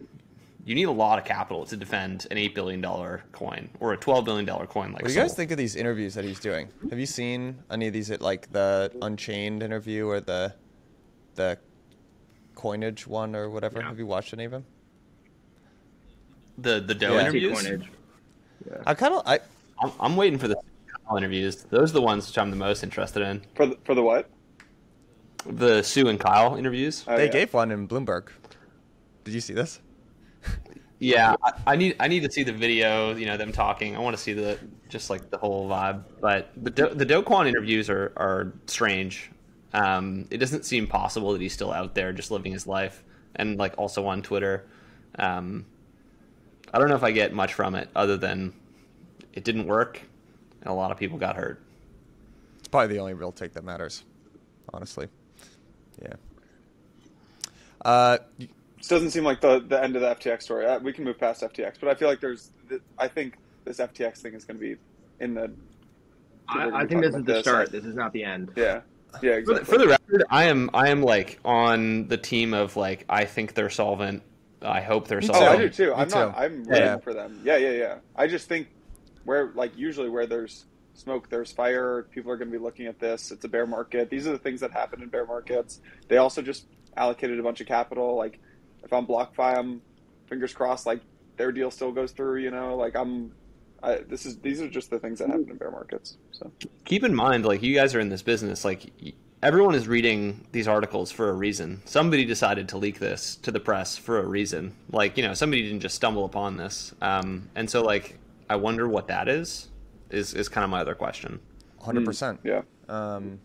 you need a lot of capital to defend an eight billion dollar coin or a twelve billion dollar coin. Like, what do you guys think of these interviews that he's doing? Have you seen any of these at like the Unchained interview or the the coinage one or whatever? Yeah. Have you watched any of them? The the Do yeah. interviews. Yeah. I kind of I. I'm, I'm, waiting for the interviews. Those are the ones which I'm the most interested in. For the, for the what? The Su and Kyle interviews. Oh, they yeah. gave one in Bloomberg. Did you see this? Yeah, I, I, need I need to see the video. You know them talking. I want to see the just like the whole vibe. But the Do, the Do Kwon interviews are are strange. Um, it doesn't seem possible that he's still out there just living his life, and like also on Twitter. Um, I don't know if I get much from it other than it didn't work, and a lot of people got hurt. It's probably the only real take that matters, honestly. Yeah. Uh, this doesn't seem like the the end of the FTX story. Uh, we can move past FTX, but I feel like there's. I think this FTX thing is going to be in the. I, I think this is the this. start. This is not the end. Yeah. Yeah, exactly. For, for, the record, I am I am like on the team of like I think they're solvent. I hope they're solvent. Oh, I do too. I'm not. I'm rooting yeah. for them. Yeah, yeah, yeah. I just think where like usually where there's smoke, there's fire. People are going to be looking at this. It's a bear market. These are the things that happen in bear markets. They also just allocated a bunch of capital. Like if I'm BlockFi, I'm fingers crossed like their deal still goes through. You know, like I'm. I, this is these are just the things that happen in bear markets. So keep in mind, like you guys are in this business, like everyone is reading these articles for a reason. Somebody decided to leak this to the press for a reason. Like you know, somebody didn't just stumble upon this. Um, and so like I wonder what that is. Is is kind of my other question. Hundred percent. Yeah. Um,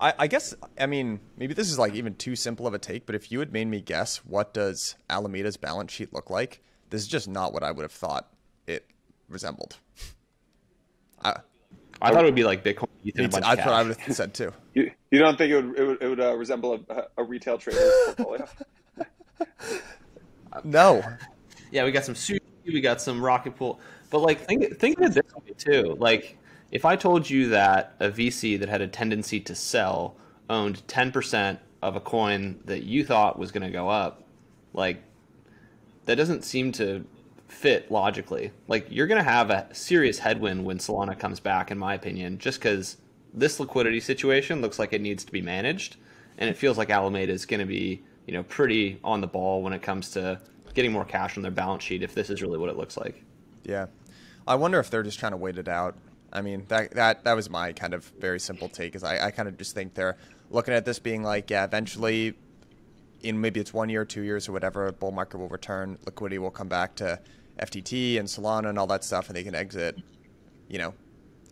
I, I guess I mean maybe this is like even too simple of a take, but if you had made me guess what does Alameda's balance sheet look like, this is just not what I would have thought it resembled. I, I thought it would be like Bitcoin. Ethan, I thought I would have said too. You, you don't think it would it would, it would uh, resemble a, a retail trader's portfolio? no. Yeah, we got some sushi, we got some rocket pool, but like think think of it this way too. Like if I told you that a VC that had a tendency to sell owned 10% of a coin that you thought was going to go up, like that doesn't seem to fit logically. Like you're going to have a serious headwind when Solana comes back in my opinion, just cuz this liquidity situation looks like it needs to be managed and it feels like Alameda is going to be, you know, pretty on the ball when it comes to getting more cash on their balance sheet if this is really what it looks like. Yeah. I wonder if they're just trying to wait it out. I mean, that that that was my kind of very simple take. Is I, I kind of just think they're looking at this being like, yeah, eventually, in maybe it's one year, two years, or whatever, bull market will return, liquidity will come back to FTT and Solana and all that stuff, and they can exit, you know,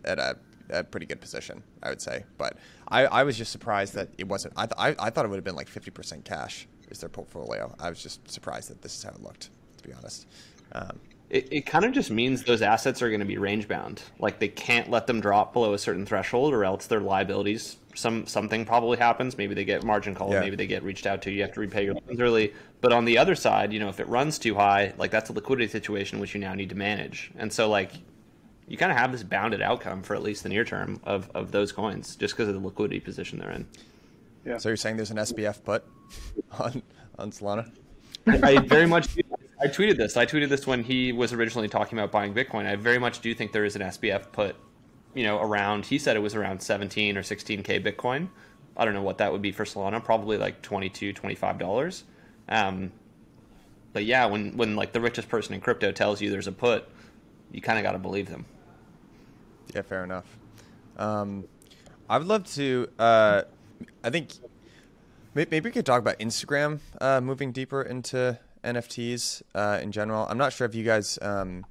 at a, a pretty good position, I would say. But I, I was just surprised that it wasn't. I, th- I, I thought it would have been like 50% cash is their portfolio. I was just surprised that this is how it looked, to be honest. Um, it, it kind of just means those assets are going to be range bound. Like they can't let them drop below a certain threshold, or else their liabilities some something probably happens. Maybe they get margin called. Yeah. Maybe they get reached out to. You have to repay your loans early. But on the other side, you know, if it runs too high, like that's a liquidity situation which you now need to manage. And so like you kind of have this bounded outcome for at least the near term of, of those coins just because of the liquidity position they're in. Yeah. So you're saying there's an SBF put on on Solana? I very much I tweeted this. I tweeted this when he was originally talking about buying Bitcoin. I very much do think there is an SBF put, you know, around. He said it was around 17 or 16k Bitcoin. I don't know what that would be for Solana. Probably like 22, 25 dollars. Um, but yeah, when when like the richest person in crypto tells you there's a put, you kind of got to believe them. Yeah, fair enough. Um, I would love to. Uh, I think maybe we could talk about Instagram uh, moving deeper into NFTs uh, in general. I'm not sure if you guys um,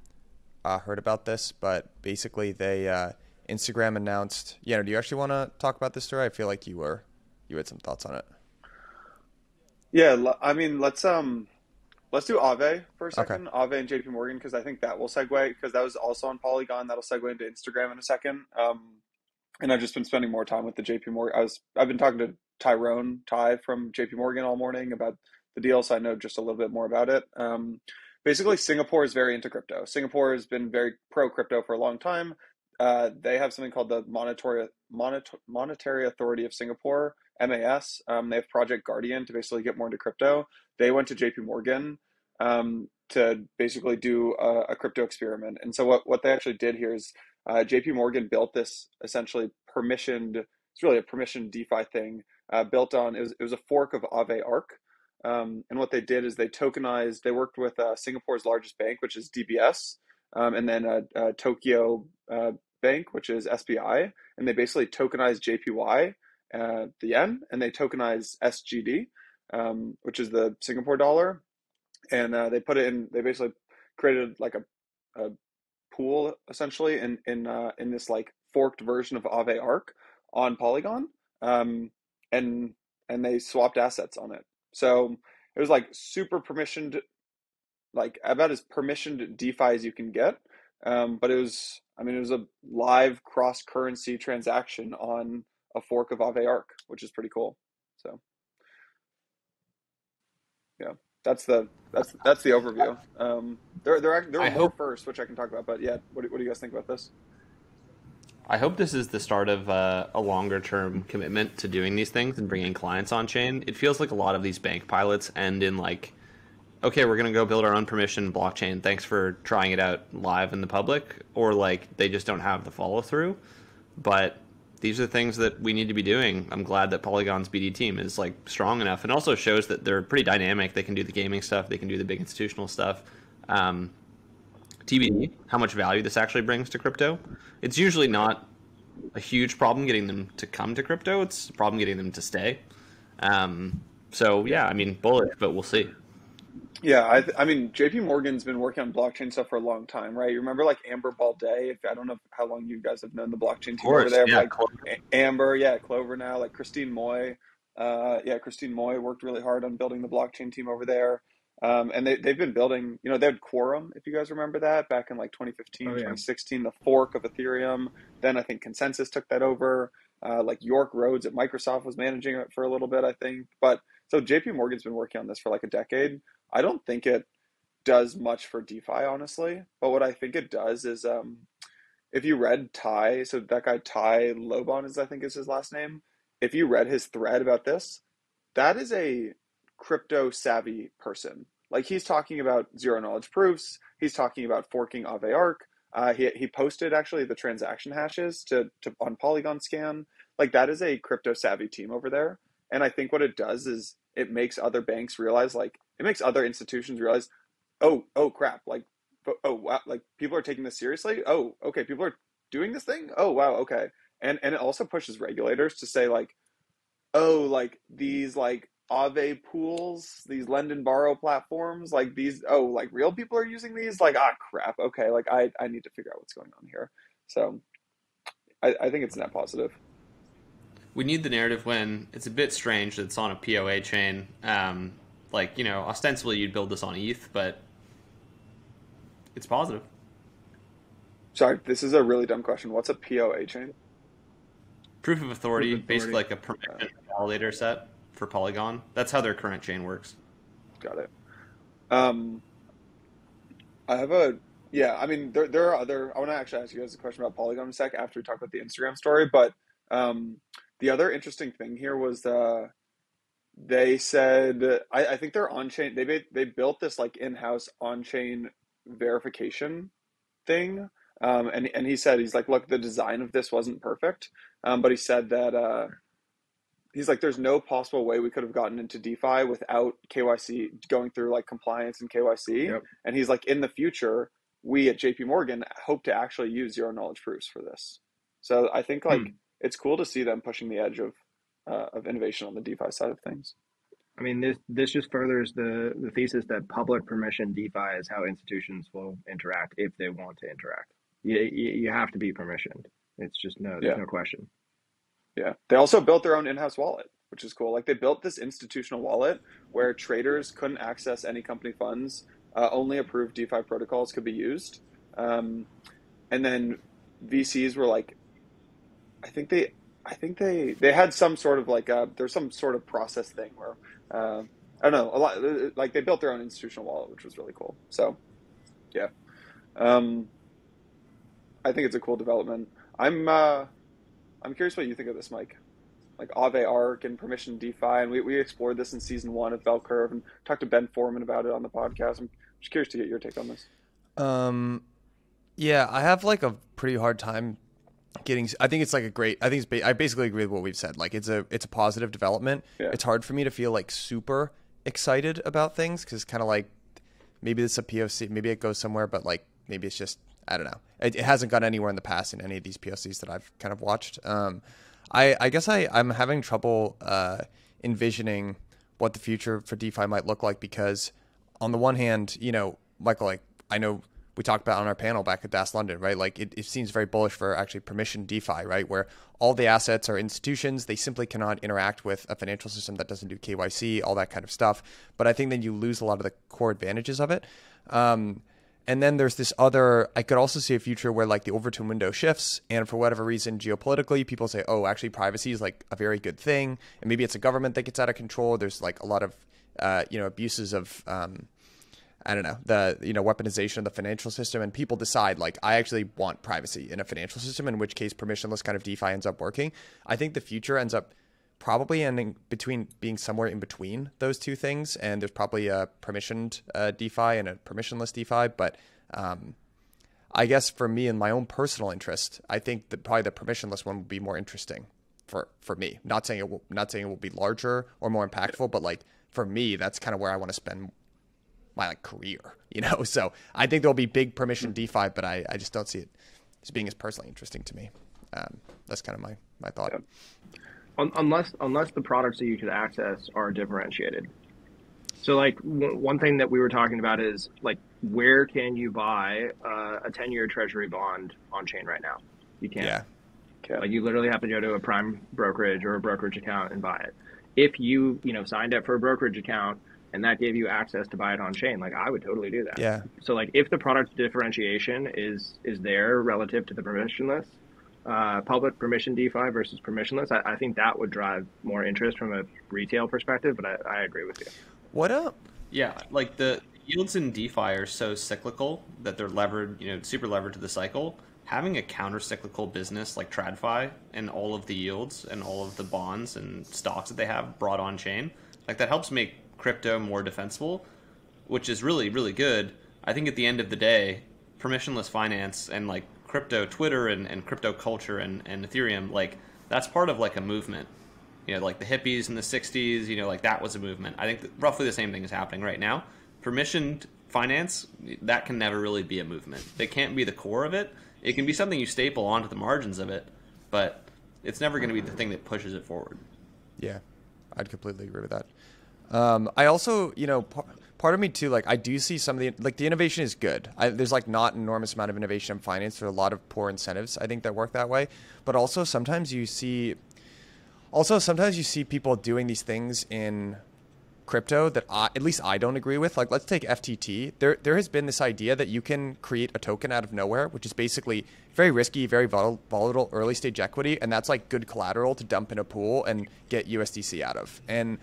uh, heard about this, but basically they uh, Instagram announced. You know, do you actually want to talk about this story? I feel like you were you had some thoughts on it. Yeah, I mean, let's um, let's do Aave for a second. Okay. Aave and JP Morgan because I think that will segue because that was also on Polygon. That'll segue into Instagram in a second. Um, and I've just been spending more time with the JP Morgan. I was I've been talking to Tyrone Ty from JP Morgan all morning about the deal, so I know just a little bit more about it. Um, basically, Singapore is very into crypto. Singapore has been very pro crypto for a long time. Uh, they have something called the Monetary Monetary Authority of Singapore (MAS). Um, they have Project Guardian to basically get more into crypto. They went to J.P. Morgan um, to basically do a, a, crypto experiment. And so what what they actually did here is uh, J.P. Morgan built this essentially permissioned. It's really a permissioned DeFi thing uh, built on. It was, it was a fork of Aave Arc. Um, and what they did is they tokenized, they worked with uh, Singapore's largest bank, which is DBS, um, and then uh, uh, Tokyo uh, Bank, which is SBI. And they basically tokenized JPY, the yen, and they tokenized SGD, um, which is the Singapore dollar. And they put it in, they basically created like a, a pool essentially in, in, in this like forked version of Aave Arc on Polygon. Um, and and they swapped assets on it. So it was like super permissioned, like about as permissioned DeFi as you can get. Um, but it was, I mean, it was a live cross currency transaction on a fork of Aave Arc, which is pretty cool. So, yeah, that's the that's that's the overview. Um, there there there are more hope, first, which I can talk about. But yeah, what do, what do you guys think about this? I hope this is the start of uh, a longer term commitment to doing these things and bringing clients on chain. It feels like a lot of these bank pilots end in like, okay, we're going to go build our own permission blockchain. Thanks for trying it out live in the public. Or like they just don't have the follow through. But these are things that we need to be doing. I'm glad that Polygon's BD team is like strong enough and also shows that they're pretty dynamic. They can do the gaming stuff, they can do the big institutional stuff. Um, TBD how much value this actually brings to crypto. It's usually not a huge problem getting them to come to crypto. It's a problem getting them to stay. Um, so yeah, I mean bullish, but we'll see. Yeah, I, th- I mean, J.P. Morgan's been working on blockchain stuff for a long time, right? You remember like Amber Baldet? I don't know how long you guys have known the blockchain team course, over there. Yeah, like Amber, yeah, Clovyr now, like Christine Moy. Uh, yeah, Christine Moy worked really hard on building the blockchain team over there. Um, and they, they've been building, you know, they had Quorum, if you guys remember that, back in like 2015, oh, yeah. 2016, the fork of Ethereum. Then I think ConsenSys took that over. Uh, like Yorke Rhodes at Microsoft was managing it for a little bit, I think. But so JP Morgan's been working on this for like a decade. I don't think it does much for DeFi, honestly. But what I think it does is um, if you read Ty, so that guy Ty Lobban is I think is his last name. If you read his thread about this, that is a crypto savvy person. Like he's talking about zero knowledge proofs. He's talking about forking Aave Arc. Uh, he he posted actually the transaction hashes to, to on Polygon Scan. Like that is a crypto savvy team over there. And I think what it does is it makes other banks realize, like it makes other institutions realize, oh oh crap, like oh wow, like people are taking this seriously. Oh okay, people are doing this thing. Oh wow, okay. And and it also pushes regulators to say like, oh like these like Aave pools, these lend and borrow platforms, like these, oh, like real people are using these? Like, ah, crap. Okay, like I, I need to figure out what's going on here. So I, I think it's net positive. We need the narrative when it's a bit strange that it's on a POA chain. Um, like, you know, ostensibly you'd build this on ETH, but it's positive. Sorry, this is a really dumb question. What's a POA chain? Proof of authority, Proof of authority. basically like a permission validator set for Polygon. That's how their current chain works. Got it. Um, I have a yeah. I mean, there there are other. I want to actually ask you guys a question about Polygon in a sec after we talk about the Instagram story. But um, the other interesting thing here was uh, they said I, I think they're on chain. They they built this like in house on chain verification thing. Um, and and he said he's like, look, the design of this wasn't perfect, um, but he said that uh, he's like, there's no possible way we could have gotten into DeFi without KYC going through like compliance and KYC. Yep. And he's like, in the future, we at JP Morgan hope to actually use zero knowledge proofs for this. So I think like hmm. it's cool to see them pushing the edge of uh, of innovation on the DeFi side of things. I mean, this this just furthers the the thesis that public permission DeFi is how institutions will interact if they want to interact. You you, you have to be permissioned. It's just no, there's yeah. no question. Yeah. They also built their own in-house wallet, which is cool. Like they built this institutional wallet where traders couldn't access any company funds. Uh, only approved DeFi protocols could be used. Um, and then VCs were like, I think they, I think they, they had some sort of like a, uh, there's some sort of process thing where, uh, I don't know, a lot like they built their own institutional wallet, which was really cool. So, yeah, um, I think it's a cool development. I'm, uh, I'm curious what you think of this, Mike. Like Aave Arc and Permission DeFi, and we, we explored this in season one of Bell Curve and talked to Ben Forman about it on the podcast. I'm just curious to get your take on this. Um, yeah, I have like a pretty hard time getting. I think it's like a great. I think it's. I basically agree with what we've said. Like it's a it's a positive development. Yeah. It's hard for me to feel like super excited about things because kind of like maybe it's a POC, maybe it goes somewhere, but like maybe it's just I don't know. It, it, hasn't gone anywhere in the past in any of these POCs that I've kind of watched. Um, I, I guess I, I'm having trouble uh, envisioning what the future for DeFi might look like because, on the one hand, you know, Michael, like I know we talked about on our panel back at DAS London, right? Like it, it seems very bullish for actually permission DeFi, right? Where all the assets are institutions, they simply cannot interact with a financial system that doesn't do KYC, all that kind of stuff. But I think then you lose a lot of the core advantages of it. Um, and then there's this other, I could also see a future where like the Overton window shifts. And for whatever reason, geopolitically, people say, oh, actually, privacy is like a very good thing. And maybe it's a government that gets out of control. There's like a lot of, uh, you know, abuses of, um, I don't know, the, you know, weaponization of the financial system. And people decide, like, I actually want privacy in a financial system, in which case permissionless kind of DeFi ends up working. I think the future ends up probably ending between being somewhere in between those two things. And there's probably a permissioned uh, DeFi and a permissionless DeFi. But um, I guess for me and my own personal interest, I think that probably the permissionless one would be more interesting for for me. Not saying it will, not saying it will be larger or more impactful, but like for me, that's kind of where I want to spend my like career. You know, so I think there'll be big permission DeFi, but I, I just don't see it as being as personally interesting to me. Um, that's kind of my my thought. Yeah unless unless the products that you could access are differentiated. So like w- one thing that we were talking about is like where can you buy uh, a 10 year treasury bond on chain right now? You can't. Yeah. Okay. Like you literally have to go to a prime brokerage or a brokerage account and buy it. If you, you know, signed up for a brokerage account and that gave you access to buy it on chain, like I would totally do that. Yeah. So like if the product differentiation is is there relative to the permissionless, uh, public permission DeFi versus permissionless, I, I, think that would drive more interest from a retail perspective. But I, I agree with you. What up? Yeah, like the yields in DeFi are so cyclical that they're levered, you know, super levered to the cycle. having a counter-cyclical business like TradFi and all of the yields and all of the bonds and stocks that they have brought on chain, like that helps make crypto more defensible, which is really really good. I think at the end of the day, permissionless finance and like crypto Twitter and, and crypto culture and, and Ethereum, like that's part of like a movement. You know, like the hippies in the '60s. You know, like that was a movement. I think roughly the same thing is happening right now. Permissioned finance that can never really be a movement. It can't be the core of it. It can be something you staple onto the margins of it, but it's never going to be the thing that pushes it forward. Yeah, I'd completely agree with that. Um, I also, you know, part of me too, like I do see some of the like the innovation is good. I, there's like not an enormous amount of innovation in finance. There's a lot of poor incentives I think that work that way. But also sometimes you see, also sometimes you see people doing these things in crypto that I, at least I don't agree with. Like, let's take FTT. There, there has been this idea that you can create a token out of nowhere, which is basically very risky, very volatile early stage equity, and that's like good collateral to dump in a pool and get USDC out of. And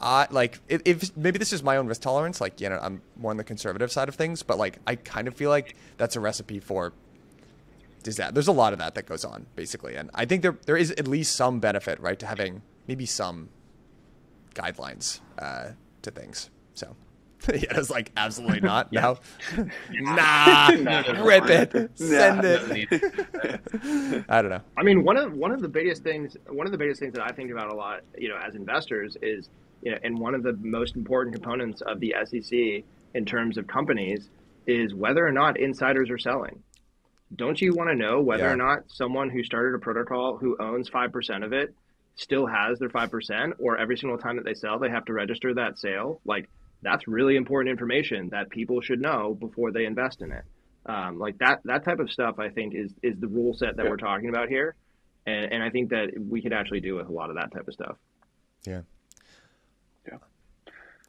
I like if, if maybe this is my own risk tolerance. Like, you know, I'm more on the conservative side of things, but like I kind of feel like that's a recipe for disaster. There's a lot of that that goes on basically, and I think there there is at least some benefit, right, to having maybe some guidelines uh, to things. So. yeah, it's like absolutely not. yeah. No, nah, rip it, send it. I don't know. I mean, one of one of the biggest things, one of the biggest things that I think about a lot, you know, as investors is, you know, and one of the most important components of the SEC in terms of companies is whether or not insiders are selling. Don't you want to know whether yeah. or not someone who started a protocol who owns five percent of it still has their 5% or every single time that they sell they have to register that sale like that's really important information that people should know before they invest in it um, like that that type of stuff i think is is the rule set that yeah. we're talking about here and, and i think that we could actually do with a lot of that type of stuff yeah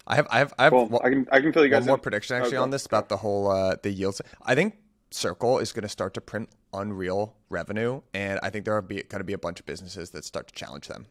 I have, I have, I have. Well, one, I can, I can fill you guys one more prediction actually okay. on this about the whole uh, the yields. I think Circle is going to start to print unreal revenue, and I think there are going to be a bunch of businesses that start to challenge them.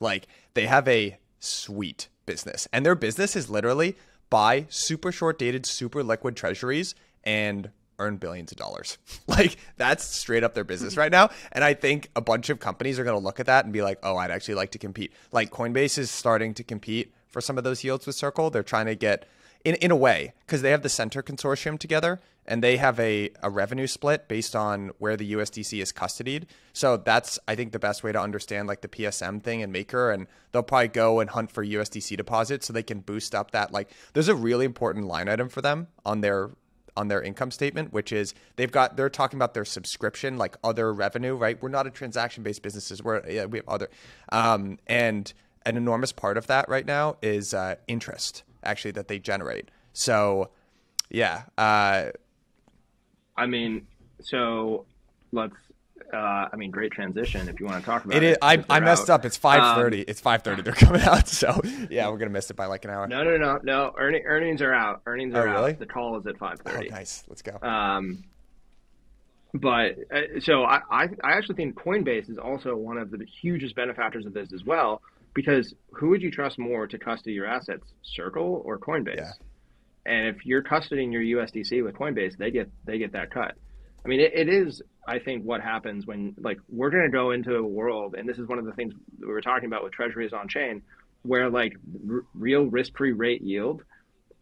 Like they have a sweet business, and their business is literally buy super short dated, super liquid treasuries and earn billions of dollars. like that's straight up their business right now. And I think a bunch of companies are going to look at that and be like, oh, I'd actually like to compete. Like Coinbase is starting to compete for some of those yields with Circle. They're trying to get in in a way because they have the Centre consortium together and they have a, a revenue split based on where the USDC is custodied. So that's I think the best way to understand like the PSM thing and Maker and they'll probably go and hunt for USDC deposits so they can boost up that like there's a really important line item for them on their on their income statement, which is they've got they're talking about their subscription, like other revenue, right? We're not a transaction based businesses. We're yeah, we have other um, and an enormous part of that right now is uh, interest actually that they generate. So, yeah. Uh, I mean, so let's. Uh, I mean, great transition. If you want to talk about it, it is, I, I messed out. up. It's five thirty. Um, it's five thirty. They're coming out. So yeah, we're gonna miss it by like an hour. No, no, no, no. Earning, earnings are out. Earnings oh, are oh, really? out. The call is at five thirty. Oh, nice. Let's go. Um, but uh, so I, I, I actually think Coinbase is also one of the hugest benefactors of this as well because who would you trust more to custody your assets, Circle or Coinbase? Yeah. And if you're custodying your USDC with Coinbase, they get they get that cut. I mean, it, it is I think what happens when like we're going to go into a world, and this is one of the things we were talking about with treasuries on chain, where like r- real risk-free rate yield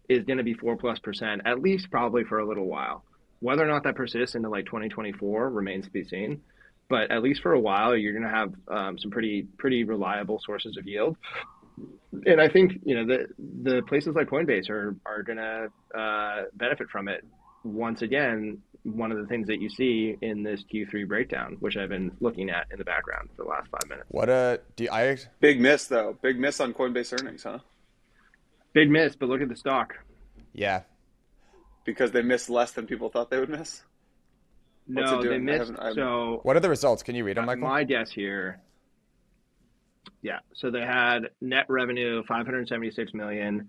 is going to be four plus percent at least probably for a little while. Whether or not that persists into like 2024 remains to be seen but at least for a while, you're going to have um, some pretty pretty reliable sources of yield. And I think you know the the places like Coinbase are are going to uh, benefit from it. Once again, one of the things that you see in this Q3 breakdown, which I've been looking at in the background for the last five minutes. What a do I big miss though? Big miss on Coinbase earnings, huh? Big miss, but look at the stock. Yeah, because they missed less than people thought they would miss. No, they missed. So, what are the results? Can you read them, Michael? My guess here. Yeah, so they had net revenue 576 million,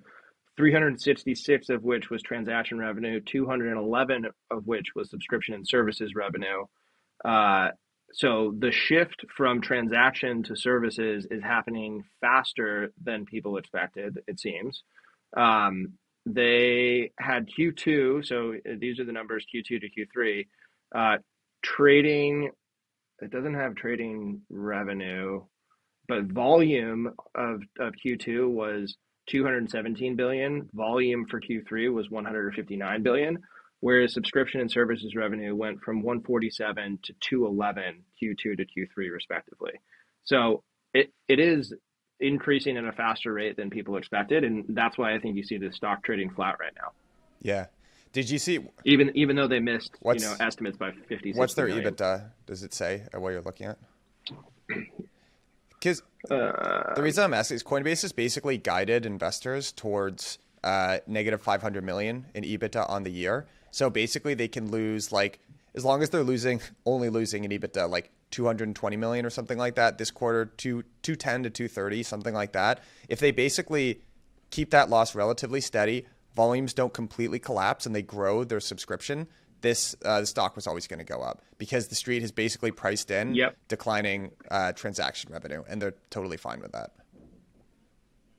366 of which was transaction revenue, 211 of which was subscription and services revenue. Uh, so the shift from transaction to services is happening faster than people expected. It seems. Um, they had Q2, so these are the numbers Q2 to Q3 uh, trading. It doesn't have trading revenue, but volume of of Q2 was 217 billion. Volume for Q3 was 159 billion, whereas subscription and services revenue went from 147 to 211 Q2 to Q3 respectively. So it, it is increasing at a faster rate than people expected, and that's why I think you see the stock trading flat right now. Yeah. Did you see Even even though they missed you know estimates by 50 what's their 60 million. EBITDA? Does it say at what you're looking at? Because Uh, the reason I'm asking is Coinbase has basically guided investors towards uh, negative 500 million in EBITDA on the year. So basically, they can lose like as long as they're losing only losing in EBITDA like 220 million or something like that this quarter, to 210 to 230, something like that. If they basically keep that loss relatively steady, volumes don't completely collapse, and they grow their subscription. This uh, the stock was always going to go up because the street has basically priced in Yep. declining uh, transaction revenue, and they're totally fine with that.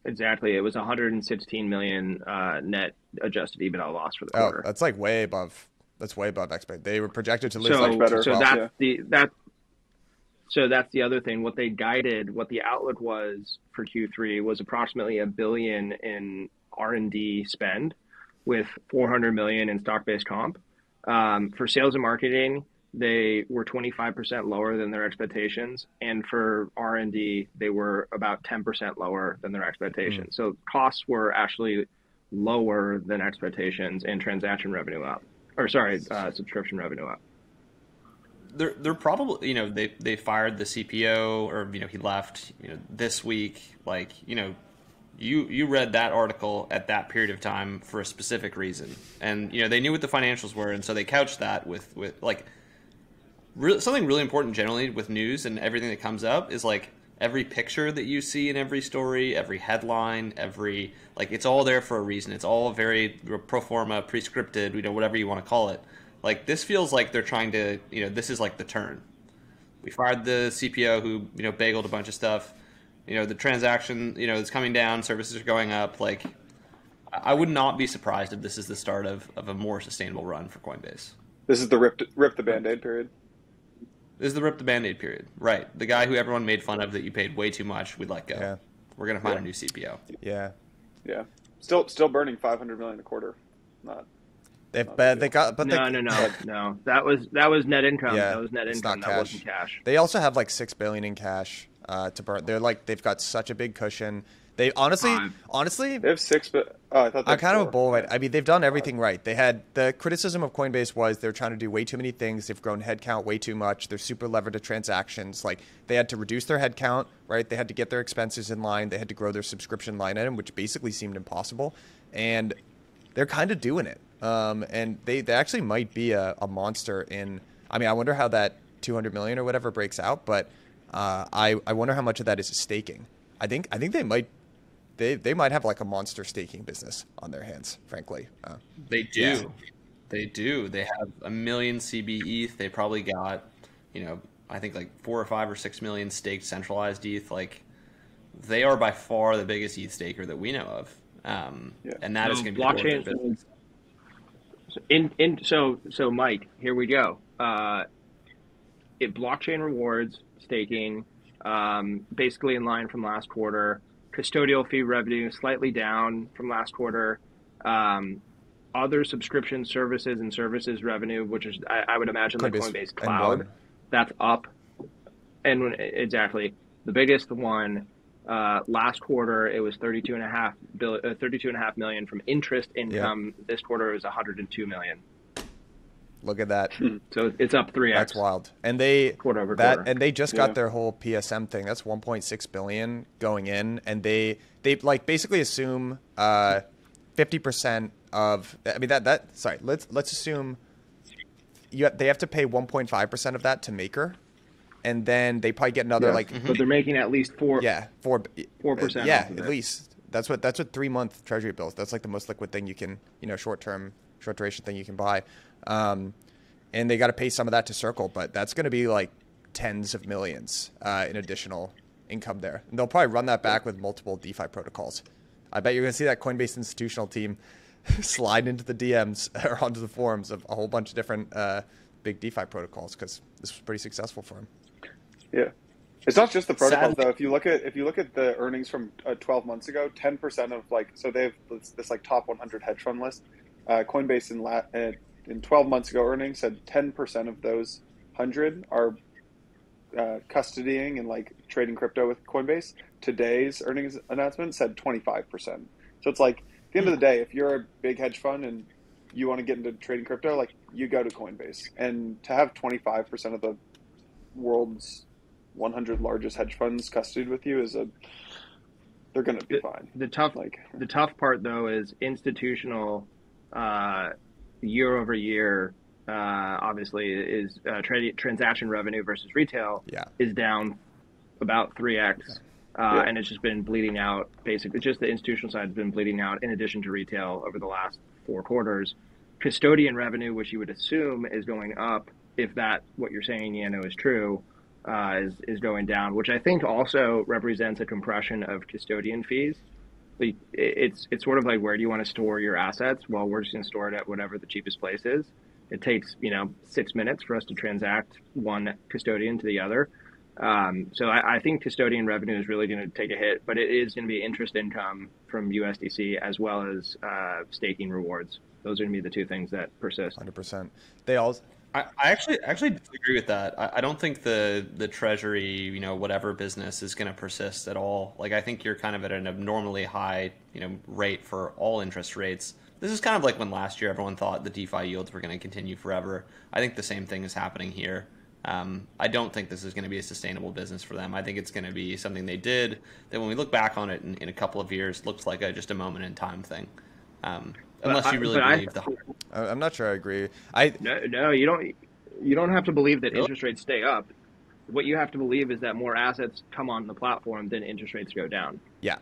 exactly. It was 116 million uh, net adjusted EBITDA loss for the Oh, quarter. that's like way above. That's way above expect. They were projected to lose so, like better. so Well, that's yeah. the that so that's the other thing what they guided what the outlook was for q3 was approximately a billion in r&d spend with 400 million in stock-based comp. Um, for sales and marketing they were 25% lower than their expectations and for r&d they were about 10% lower than their expectations. So costs were actually lower than expectations and transaction revenue up or sorry uh, subscription revenue up. They're they're probably you know they they fired the CPO or you know he left you know this week like you know you you read that article at that period of time for a specific reason. And you know they knew what the financials were and so they couched that with with like re- something really important generally with news and everything that comes up is like every picture that you see in every story every headline every like it's all there for a reason. It's all very pro forma prescripted you know whatever you want to call it. Like this feels like they're trying to you know this is like the turn. We fired the cpo who you know bageled a bunch of stuff you know the transaction you know is coming down services are going up like i I would not be surprised if this is the start of, of a more sustainable run for coinbase This is the rip rip the band-aid period. this is the rip the band-aid period right the guy who everyone made fun of that you paid way too much we'd let go Yeah. we're gonna find Yeah. a new cpo yeah. Yeah. Still still burning 500 million a quarter. Not They Not but they got but no, they, no, no, no. That was that was net income. Yeah, that was net it's income. not That cash. wasn't cash. They also have like six billion in cash uh, to burn. They're like they've got such a big cushion. They honestly, Five. honestly, they have six but oh I thought I'm had kind of a bull right. I mean, they've done everything right. They had the criticism of Coinbase was they're trying to do way too many things. They've grown headcount way too much. They're super levered to transactions. Like they had to reduce their headcount, right? They had to get their expenses in line. They had to grow their subscription line item, which basically seemed impossible. And they're kind of doing it. Um, and they, they actually might be a, a monster in. I mean, I wonder how that 200 million or whatever breaks out, but uh, I I wonder how much of that is staking. I think I think they might they they might have like a monster staking business on their hands. Frankly, uh, They do. Yeah. They do. They have a million CB ETH. They probably got, you know, I think like four or five or six million staked centralized ETH. Like, they are by far the biggest ETH staker that we know of. Um, Yeah. And that is So going to be the core of their blockchain. In in so so Mike, here we go. Uh, it blockchain rewards staking, um, basically in line from last quarter. Custodial fee revenue slightly down from last quarter. Um, other subscription services and services revenue, which is I, I would imagine the Coinbase Coinbase Cloud, that's up. And when, exactly the biggest one uh, last quarter it was 32 and a half bill, uh, 32 and a half million from interest income. This quarter it was 102 million. look at that. So it's up 3x. That's wild. And they Quarter over that quarter. and they just got Yeah. their whole PSM thing. That's 1.6 billion going in, and they they like basically assume uh, 50% of. I mean that that sorry. Let's let's assume you have, they have to pay 1.5 percent of that to Maker, and then they probably get another Yeah. like But they're making at least four. yeah four 4% Yeah, at least that's what that's what three month Treasury bills. That's like the most liquid thing you can you know short term short duration thing you can buy, um, and they got to pay some of that to Circle, but that's going to be like tens of millions uh, in additional income there. And they'll probably run that back with multiple DeFi protocols. I bet you're going to see that Coinbase institutional team slide into the DMs or onto the forums of a whole bunch of different uh, big DeFi protocols because this was pretty successful for him. Yeah. It's not just the protocols Sadly- though. If you look at if you look at the earnings from uh, 12 months ago, 10% of like so they have this, this like top 100 hedge fund list. Uh, Coinbase in la- uh, in 12 months ago earnings said 10% of those 100 are uh, custodying and like trading crypto with Coinbase. Today's earnings announcement said 25%. So it's like at the end of the day, if you're a big hedge fund and you want to get into trading crypto, like you go to Coinbase, and to have 25% of the world's 100 largest hedge funds custodied with you is a they're going to be fine. The tough Like the tough part though is institutional uh, year over year. Uh, obviously, is uh, tra- transaction revenue versus retail Yeah. is down about three x, uh, Yeah. and it's just been bleeding out. Basically, just the institutional side has been bleeding out in addition to retail over the last four quarters. Custodian revenue, which you would assume is going up, if that what you're saying, Yano, is true, uh, is is going down, which I think also represents a compression of custodian fees. Like, It's it's sort of like where do you want to store your assets? Well, we're just going to store it at whatever the cheapest place is. It takes you know six minutes for us to transact one custodian to the other. Um, so I, I think custodian revenue is really going to take a hit, but it is going to be interest income from USDC as well as uh, staking rewards. Those are going to be the two things that persist. Hundred percent. They all. I, I actually actually disagree with that. I, I don't think the the treasury, you know, whatever business is going to persist at all. Like I think you're kind of at an abnormally high, you know, rate for all interest rates. This is kind of like when last year everyone thought the DeFi yields were going to continue forever. I think the same thing is happening here. Um, I don't think this is going to be a sustainable business for them. I think it's going to be something they did that when we look back on it in, in a couple of years, looks like a, just a moment in time thing. Um, unless I- you really I- believe the I- I'm not sure I agree. I No, no, you don't. You don't have to believe that interest rates stay up. What you have to believe is that more assets come on the platform, then interest rates go down. Yeah.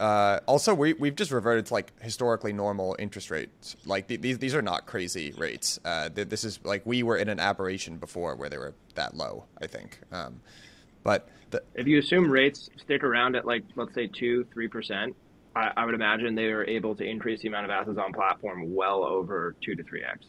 Uh, also, we we've just reverted to like historically normal interest rates. Like th- these these are not crazy rates. Uh, th- this is like we were in an aberration before where they were that low. I think. Um, but the, If you assume rates stick around at like let's say two, three percent, I, I would imagine they are able to increase the amount of assets on platform well over two to three x.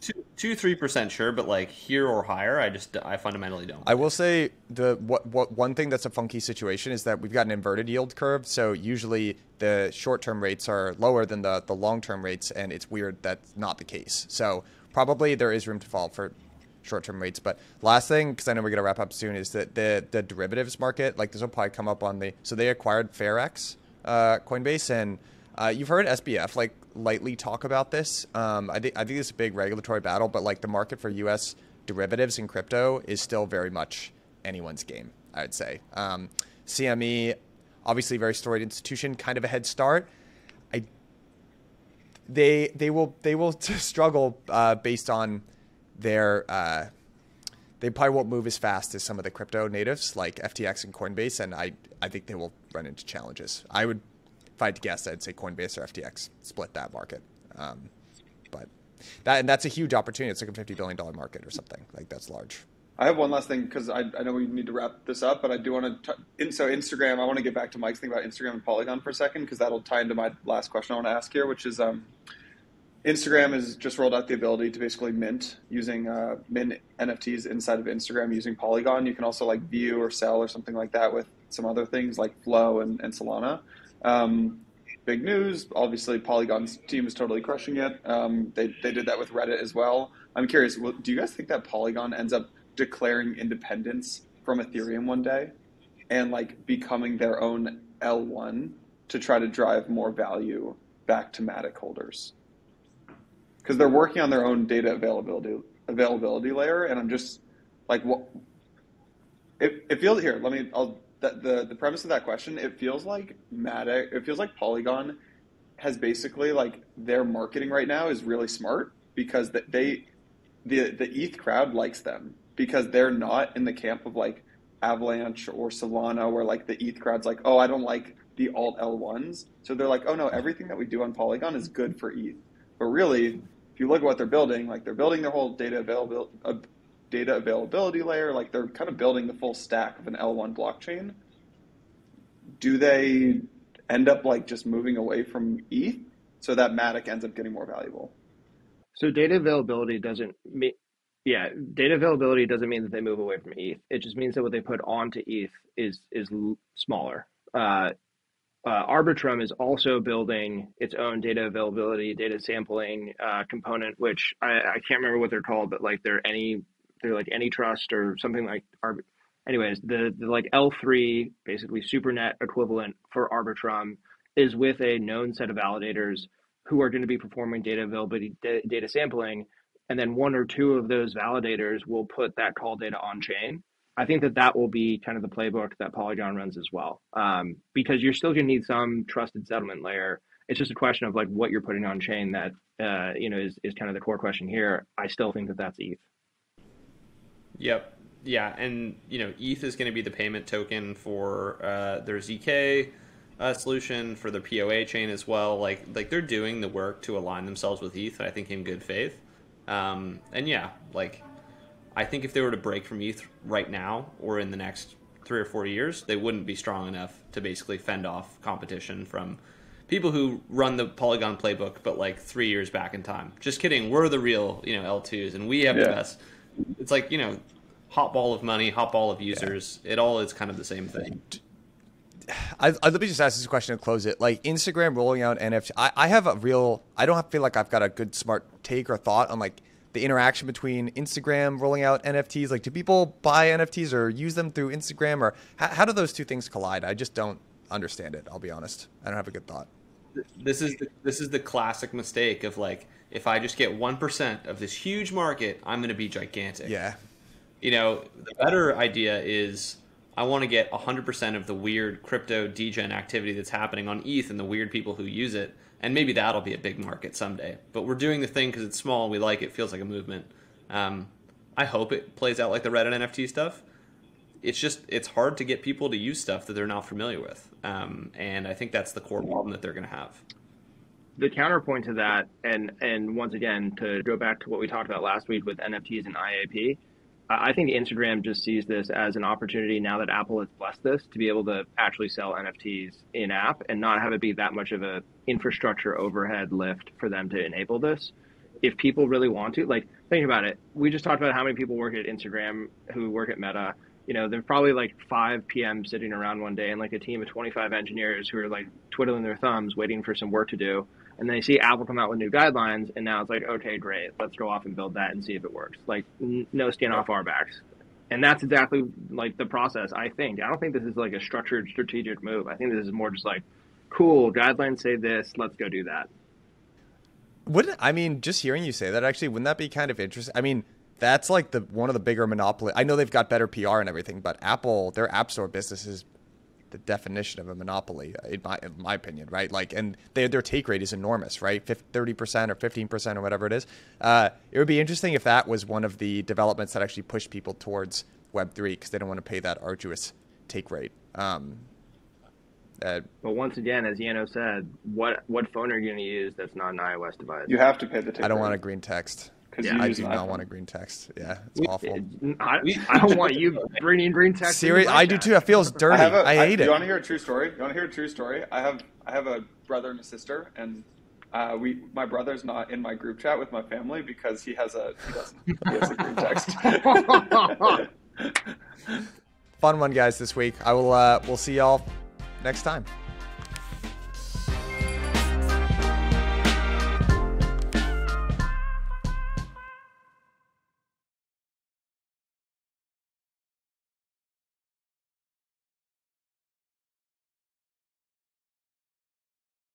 two two three percent sure, but like here or higher, I just I fundamentally don't. I will say the what what one thing that's a funky situation is that we've got an inverted yield curve. So usually the short term rates are lower than the the long term rates, and it's weird that's not the case. So probably there is room to fall for short term rates. But last thing, because I know we're gonna wrap up soon, is that the the derivatives market. Like this will probably come up on the so they acquired FairX, uh, Coinbase, and uh, you've heard SBF like lightly talk about this. Um, I think I think it's a big regulatory battle, but like the market for U.S. derivatives in crypto is still very much anyone's game. I would say um, CME, obviously very storied institution, kind of a head start. I they they will they will struggle uh, based on their. Uh, they probably won't move as fast as some of the crypto natives like FTX and Coinbase, and I I think they will run into challenges. I would, if I had to guess, I'd say Coinbase or FTX split that market. Um, but that and that's a huge opportunity. It's like a fifty billion dollar market or something. Like that's large. I have one last thing because I, I know we need to wrap this up, but I do want to. In, so Instagram, I want to get back to Mike's thing about Instagram and Polygon for a second because that'll tie into my last question I want to ask here, which is um, Instagram has just rolled out the ability to basically mint using uh, mint NFTs inside of Instagram using Polygon. You can also like view or sell or something like that with some other things like Flow and, and Solana. Um, big news. Obviously, Polygon's team is totally crushing it. Um, they, they did that with Reddit as well. I'm curious, do you guys think that Polygon ends up declaring independence from Ethereum one day and like becoming their own L1 to try to drive more value back to Matic holders? Because they're working on their own data availability availability layer, and I'm just like, what? It, it feels here. Let me. I'll the, the premise of that question. It feels like Matic. It feels like Polygon has basically like their marketing right now is really smart because that they the the ETH crowd likes them because they're not in the camp of like Avalanche or Solana where like the ETH crowd's like, oh, I don't like the alt L1s. So they're like, oh no, everything that we do on Polygon is good for ETH. But really, if you look at what they're building, like they're building their whole data availability, uh, data availability layer, like they're kind of building the full stack of an L1 blockchain. Do they end up like just moving away from ETH so that Matic ends up getting more valuable? So data availability doesn't mean, yeah, data availability doesn't mean that they move away from ETH. It just means that what they put onto ETH is is smaller. Uh, uh, Arbitrum is also building its own data availability, data sampling uh, component, which I, I, can't remember what they're called, but like they're any they're like AnyTrust or something like Arb- anyways the, the like L3 basically supernet equivalent for Arbitrum is with a known set of validators who are going to be performing data availability data sampling and then one or two of those validators will put that call data on chain I think that that will be kind of the playbook that Polygon runs as well, um, because you're still going to need some trusted settlement layer. It's just a question of like what you're putting on chain that uh, you know is, is kind of the core question here. I still think that that's ETH. Yep. Yeah, and you know ETH is going to be the payment token for uh, their zk uh, solution for the POA chain as well. Like like they're doing the work to align themselves with ETH. I think in good faith. Um, and yeah, like I think if they were to break from ETH right now or in the next three or four years, they wouldn't be strong enough to basically fend off competition from people who run the Polygon playbook, but like three years back in time. Just kidding. We're the real, you know, L2s, and we have yeah. the best. It's like you know, hot ball of money, hot ball of users. Yeah. It all is kind of the same thing. I, I, let me just ask this question to close it. Like Instagram rolling out NFT, I, I have a real. I don't feel like I've got a good smart take or thought on like the interaction between Instagram rolling out NFTs? Like, do people buy NFTs or use them through Instagram, or how, how do those two things collide? I just don't understand it. I'll be honest. I don't have a good thought. This is the, this is the classic mistake of like, if I just get one percent of this huge market, I'm going to be gigantic. Yeah. You know, the better idea is I want to get 100% of the weird crypto degen activity that's happening on ETH and the weird people who use it and maybe that'll be a big market someday. But we're doing the thing because it's small. We like it. Feels like a movement. Um, I hope it plays out like the Reddit NFT stuff. It's just it's hard to get people to use stuff that they're not familiar with, um, and I think that's the core problem that they're going to have. The counterpoint to that, and and once again to go back to what we talked about last week with NFTs and IAP, I think Instagram just sees this as an opportunity now that Apple has blessed this to be able to actually sell NFTs in app and not have it be that much of a infrastructure overhead lift for them to enable this. If people really want to, like, think about it. We just talked about how many people work at Instagram who work at Meta. You know, there's probably like five PM sitting around one day and like a team of 25 engineers who are like twiddling their thumbs waiting for some work to do and then they see Apple come out with new guidelines, and now it's like, okay, great, let's go off and build that and see if it works. Like, n- no skin off our backs. And that's exactly like the process. I think. I don't think this is like a structured, strategic move. I think this is more just like, cool, guidelines say this, let's go do that. Wouldn't I mean, just hearing you say that actually, wouldn't that be kind of interesting? I mean, that's like the one of the bigger monopoly. I know they've got better PR and everything, but Apple, their App Store business is the definition of a monopoly, in my in my opinion, right? Like, and they, their take rate is enormous, right? Thirty percent or fifteen percent or whatever it is. Uh, it would be interesting if that was one of the developments that actually pushed people towards Web three because they don't want to pay that arduous take rate. Um, uh, but once again, as Yano said, what what phone are you going to use that's not an iOS device? You have to pay the take. I don't rate. want a green text. Yeah, I do not want a green text. Yeah, it's we, awful. I, I, don't want you bringing green text. Siri, I do too. It feels dirty. I, a, I hate I, it. You want to hear a true story? You want to hear a true story? I have I have a brother and a sister, and uh, we my brother's not in my group chat with my family because he has a he doesn't he has a green text. Fun one, guys. This week, I will. Uh, we'll see y'all next time.